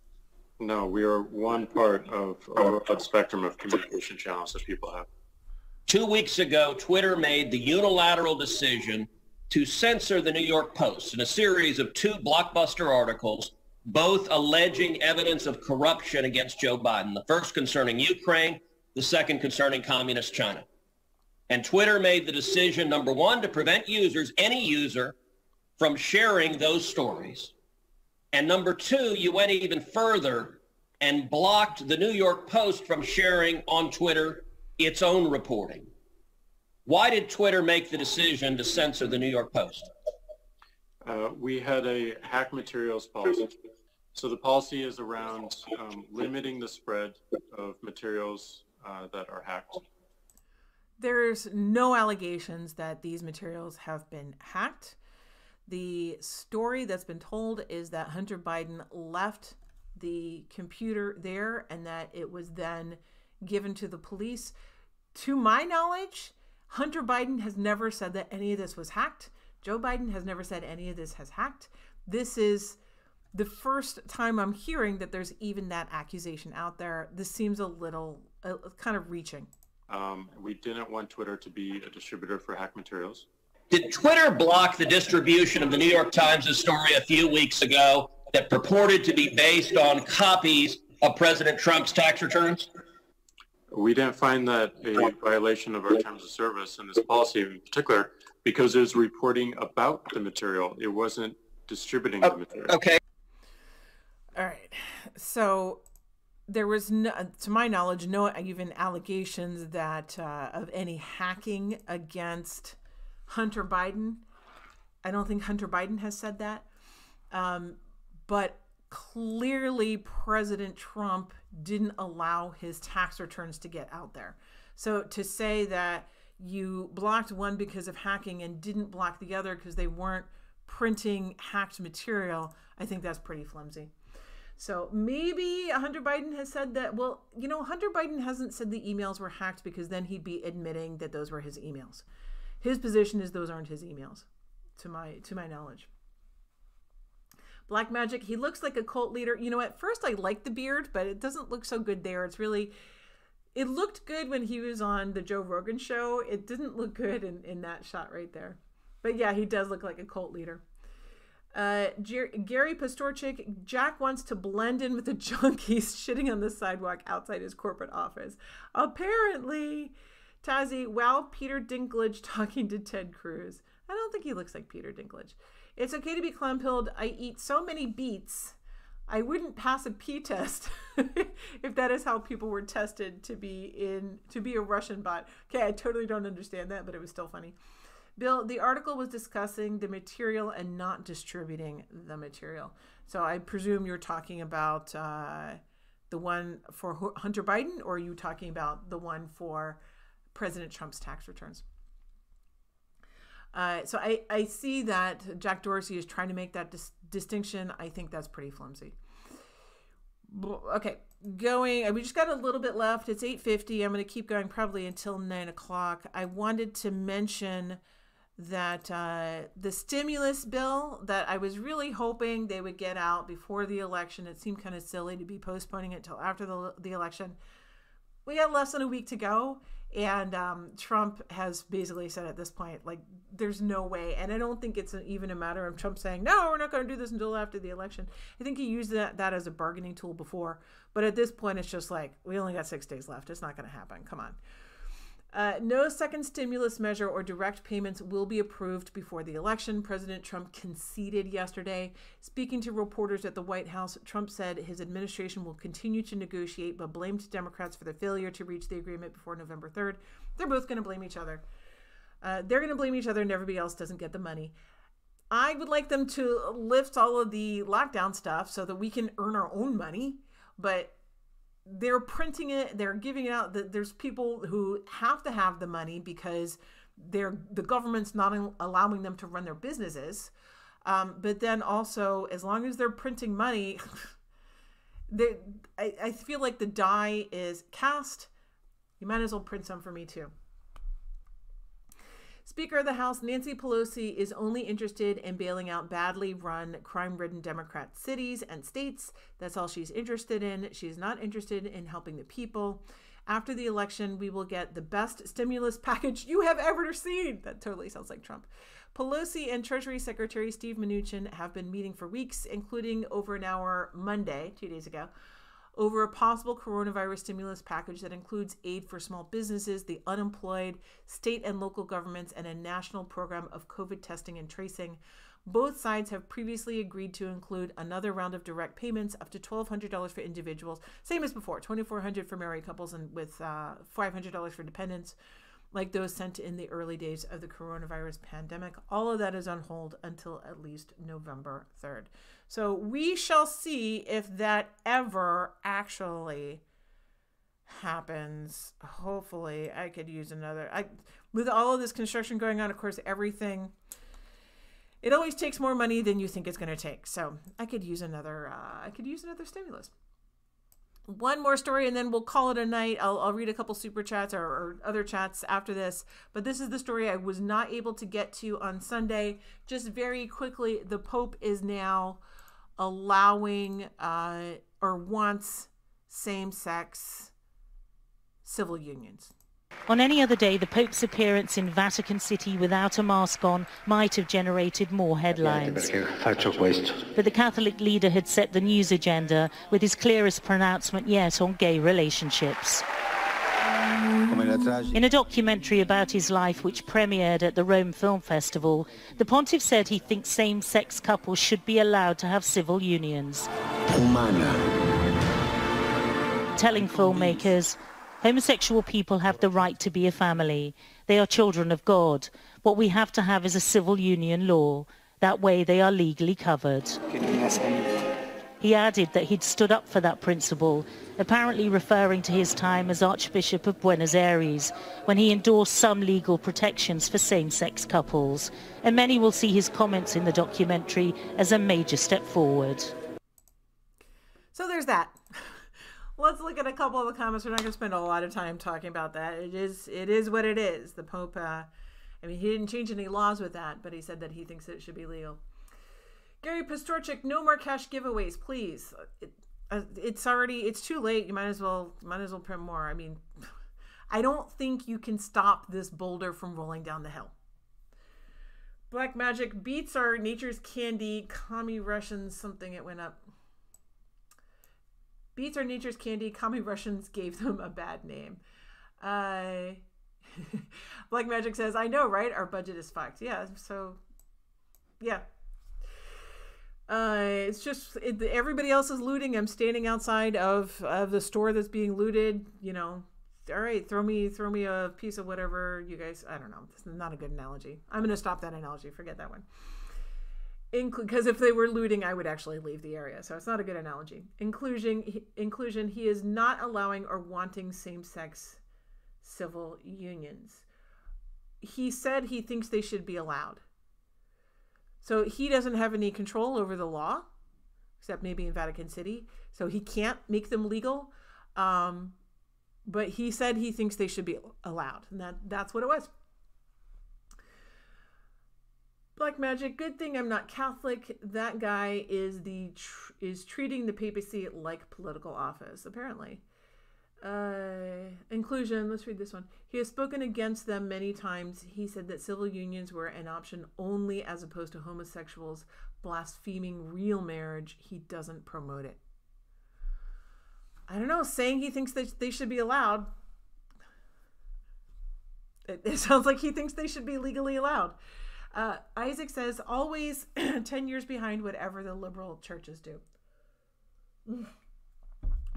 No, we are one part of a broad spectrum of communication channels that people have. Two weeks ago, Twitter made the unilateral decision to censor the New York Post in a series of two blockbuster articles, both alleging evidence of corruption against Joe Biden. The first concerning Ukraine, the second concerning communist China. And Twitter made the decision, number one, to prevent users, any user, from sharing those stories. And number two, you went even further and blocked the New York Post from sharing on Twitter its own reporting. Why did Twitter make the decision to censor the New York Post? Uh, we had a hack materials policy. So the policy is around um, limiting the spread of materials uh, that are hacked. There's no allegations that these materials have been hacked. The story that's been told is that Hunter Biden left the computer there and that it was then given to the police. To my knowledge, Hunter Biden has never said that any of this was hacked. Joe Biden has never said any of this has hacked. This is the first time I'm hearing that there's even that accusation out there. This seems a little uh, kind of reaching. Um, we didn't want Twitter to be a distributor for hack materials. Did Twitter block the distribution of the New York Times' story a few weeks ago that purported to be based on copies of President Trump's tax returns? We didn't find that a violation of our terms of service and this policy in particular because it was reporting about the material. It wasn't distributing the material. Okay. All right. So there was no, to my knowledge, no even allegations that uh, of any hacking against Hunter Biden. I don't think Hunter Biden has said that. Um, but clearly, President Trump didn't allow his tax returns to get out there. So to say that you blocked one because of hacking and didn't block the other because they weren't printing hacked material, I think that's pretty flimsy. So maybe Hunter Biden has said that. Well, you know, Hunter Biden hasn't said the emails were hacked because then he'd be admitting that those were his emails. His position is those aren't his emails, to my to my knowledge. Black Magic, he looks like a cult leader. You know, at first I liked the beard, but it doesn't look so good there. It's really it looked good when he was on the Joe Rogan show. It didn't look good in, in that shot right there. But yeah, he does look like a cult leader. Uh, Jer- Gary Pastorchik, Jack wants to blend in with the [laughs] junkies shitting on the sidewalk outside his corporate office. Apparently, Tazi, wow, Peter Dinklage [laughs] talking to Ted Cruz. I don't think he looks like Peter Dinklage. It's okay to be clown pilled. I eat so many beets. I wouldn't pass a pee [laughs] test [laughs] if that is how people were tested to be in to be a Russian bot. Okay, I totally don't understand that, but it was still funny. Bill, the article was discussing the material and not distributing the material. So I presume you're talking about uh, the one for Hunter Biden, or are you talking about the one for President Trump's tax returns? Uh, so I, I see that Jack Dorsey is trying to make that dis- distinction. I think that's pretty flimsy. Okay, going. We just got a little bit left. It's eight fifty. I'm going to keep going probably until nine o'clock. I wanted to mention that uh, the stimulus bill that I was really hoping they would get out before the election. It seemed kind of silly to be postponing it till after the the election. We got less than a week to go, and um, Trump has basically said at this point, like, there's no way. And I don't think it's even a matter of Trump saying, no, we're not going to do this until after the election. I think he used that, that as a bargaining tool before. But at this point, it's just like, we only got six days left. It's not going to happen. Come on. Uh, no second stimulus measure or direct payments will be approved before the election, President Trump conceded yesterday. Speaking to reporters at the White House, Trump said his administration will continue to negotiate, but blamed Democrats for the failure to reach the agreement before November 3rd. They're both going to blame each other. Uh, they're going to blame each other, and everybody else doesn't get the money. I would like them to lift all of the lockdown stuff so that we can earn our own money, but they're printing it they're giving it out there's people who have to have the money because they're the government's not allowing them to run their businesses. Um, but then also as long as they're printing money [laughs] they, I, I feel like the die is cast. You might as well print some for me too Speaker of the House Nancy Pelosi is only interested in bailing out badly run, crime ridden Democrat cities and states. That's all she's interested in. She's not interested in helping the people. After the election, we will get the best stimulus [laughs] package you have ever seen. That totally sounds like Trump. Pelosi and Treasury Secretary Steve Mnuchin have been meeting for weeks, including over an hour Monday, two days ago, over a possible coronavirus stimulus package that includes aid for small businesses, the unemployed, state and local governments, and a national program of COVID testing and tracing. Both sides have previously agreed to include another round of direct payments up to $1,200 for individuals, same as before, $2,400 for married couples and with uh, $500 for dependents like those sent in the early days of the coronavirus pandemic. All of that is on hold until at least November 3rd. So we shall see if that ever actually happens. Hopefully, I could use another. I with all of this construction going on, of course, everything it always takes more money than you think it's going to take. So I could use another. Uh, I could use another stimulus one more story and then we'll call it a night. I'll, I'll read a couple super chats or, or, other chats after this. But this is the story I was not able to get to on Sunday. Just very quickly, the Pope is now allowing uh, or wants same sex civil unions. On any other day, the Pope's appearance in Vatican City without a mask on might have generated more headlines. But the Catholic leader had set the news agenda with his clearest pronouncement yet on gay relationships. In a documentary about his life which premiered at the Rome Film Festival, the pontiff said he thinks same-sex couples should be allowed to have civil unions. Telling filmmakers, Homosexual people have the right to be a family. They are children of God. What we have to have is a civil union law. That way they are legally covered. He added that he'd stood up for that principle, apparently referring to his time as Archbishop of Buenos Aires, when he endorsed some legal protections for same-sex couples. And many will see his comments in the documentary as a major step forward. So there's that let's look at a couple of the comments. We're not going to spend a lot of time talking about that. It is it is what it is. The Pope, uh, I mean, he didn't change any laws with that, but he said that he thinks it should be legal. Gary Pastorchik, no more cash giveaways, please. It, uh, it's already it's too late. You might as well might as well print more. I mean, [sighs] I don't think you can stop this boulder from rolling down the hill. Black Magic beats are nature's candy. Commie Russians, something it went up. Beets are nature's candy. Commie Russians gave them a bad name. Uh, [laughs] Black Magic says, I know, right? Our budget is fucked. Yeah, so, yeah. Uh, it's just it, everybody else is looting. I'm standing outside of, of the store that's being looted. You know, all right, throw me throw me a piece of whatever you guys. I don't know. It's not a good analogy. I'm gonna stop that analogy. Forget that one. Because if they were looting, I would actually leave the area. So it's not a good analogy. Inclusion, inclusion. He is not allowing or wanting same-sex civil unions. He said he thinks they should be allowed. So he doesn't have any control over the law, except maybe in Vatican City. So he can't make them legal. Um, but he said he thinks they should be allowed, and that that's what it was. Black magic. Good thing I'm not Catholic. That guy is the tr- is treating the papacy like political office. Apparently, uh, inclusion. Let's read this one. He has spoken against them many times. He said that civil unions were an option only as opposed to homosexuals blaspheming real marriage. He doesn't promote it. I don't know. Saying he thinks that they should be allowed. It, [laughs] it sounds like he thinks they should be legally allowed. Uh, Isaac says, always [clears throat] 10 years behind whatever the liberal churches do. [laughs]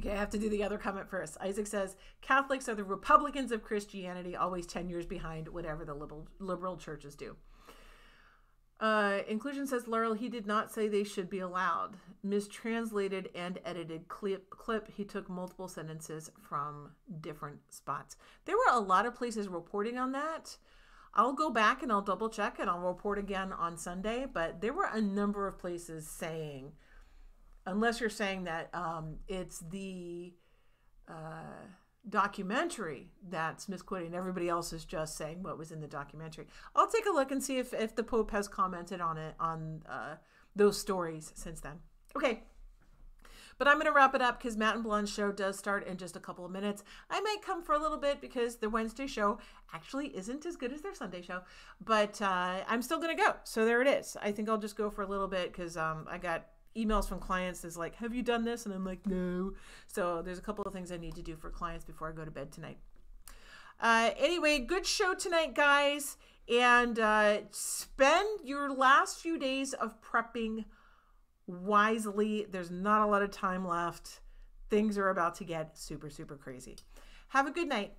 Okay, I have to do the other comment first. Isaac says, Catholics are the Republicans of Christianity, always 10 years behind whatever the liberal, liberal churches do. Uh, inclusion says Laurel, he did not say they should be allowed. Mistranslated and edited clip, clip. He took multiple sentences from different spots. There were a lot of places reporting on that. I'll go back and I'll double check and I'll report again on Sunday. But there were a number of places saying, unless you're saying that um, it's the uh, documentary that's misquoting, everybody else is just saying what was in the documentary. I'll take a look and see if, if the Pope has commented on it on uh, those stories since then. Okay. But I'm going to wrap it up because Matt and Blonde's show does start in just a couple of minutes. I might come for a little bit because their Wednesday show actually isn't as good as their Sunday show, but uh, I'm still going to go. So there it is. I think I'll just go for a little bit because um, I got emails from clients is like, "Have you done this?" And I'm like, "No." So there's a couple of things I need to do for clients before I go to bed tonight. Uh, anyway, good show tonight, guys, and uh, spend your last few days of prepping wisely. There's not a lot of time left. Things are about to get super, super crazy. Have a good night.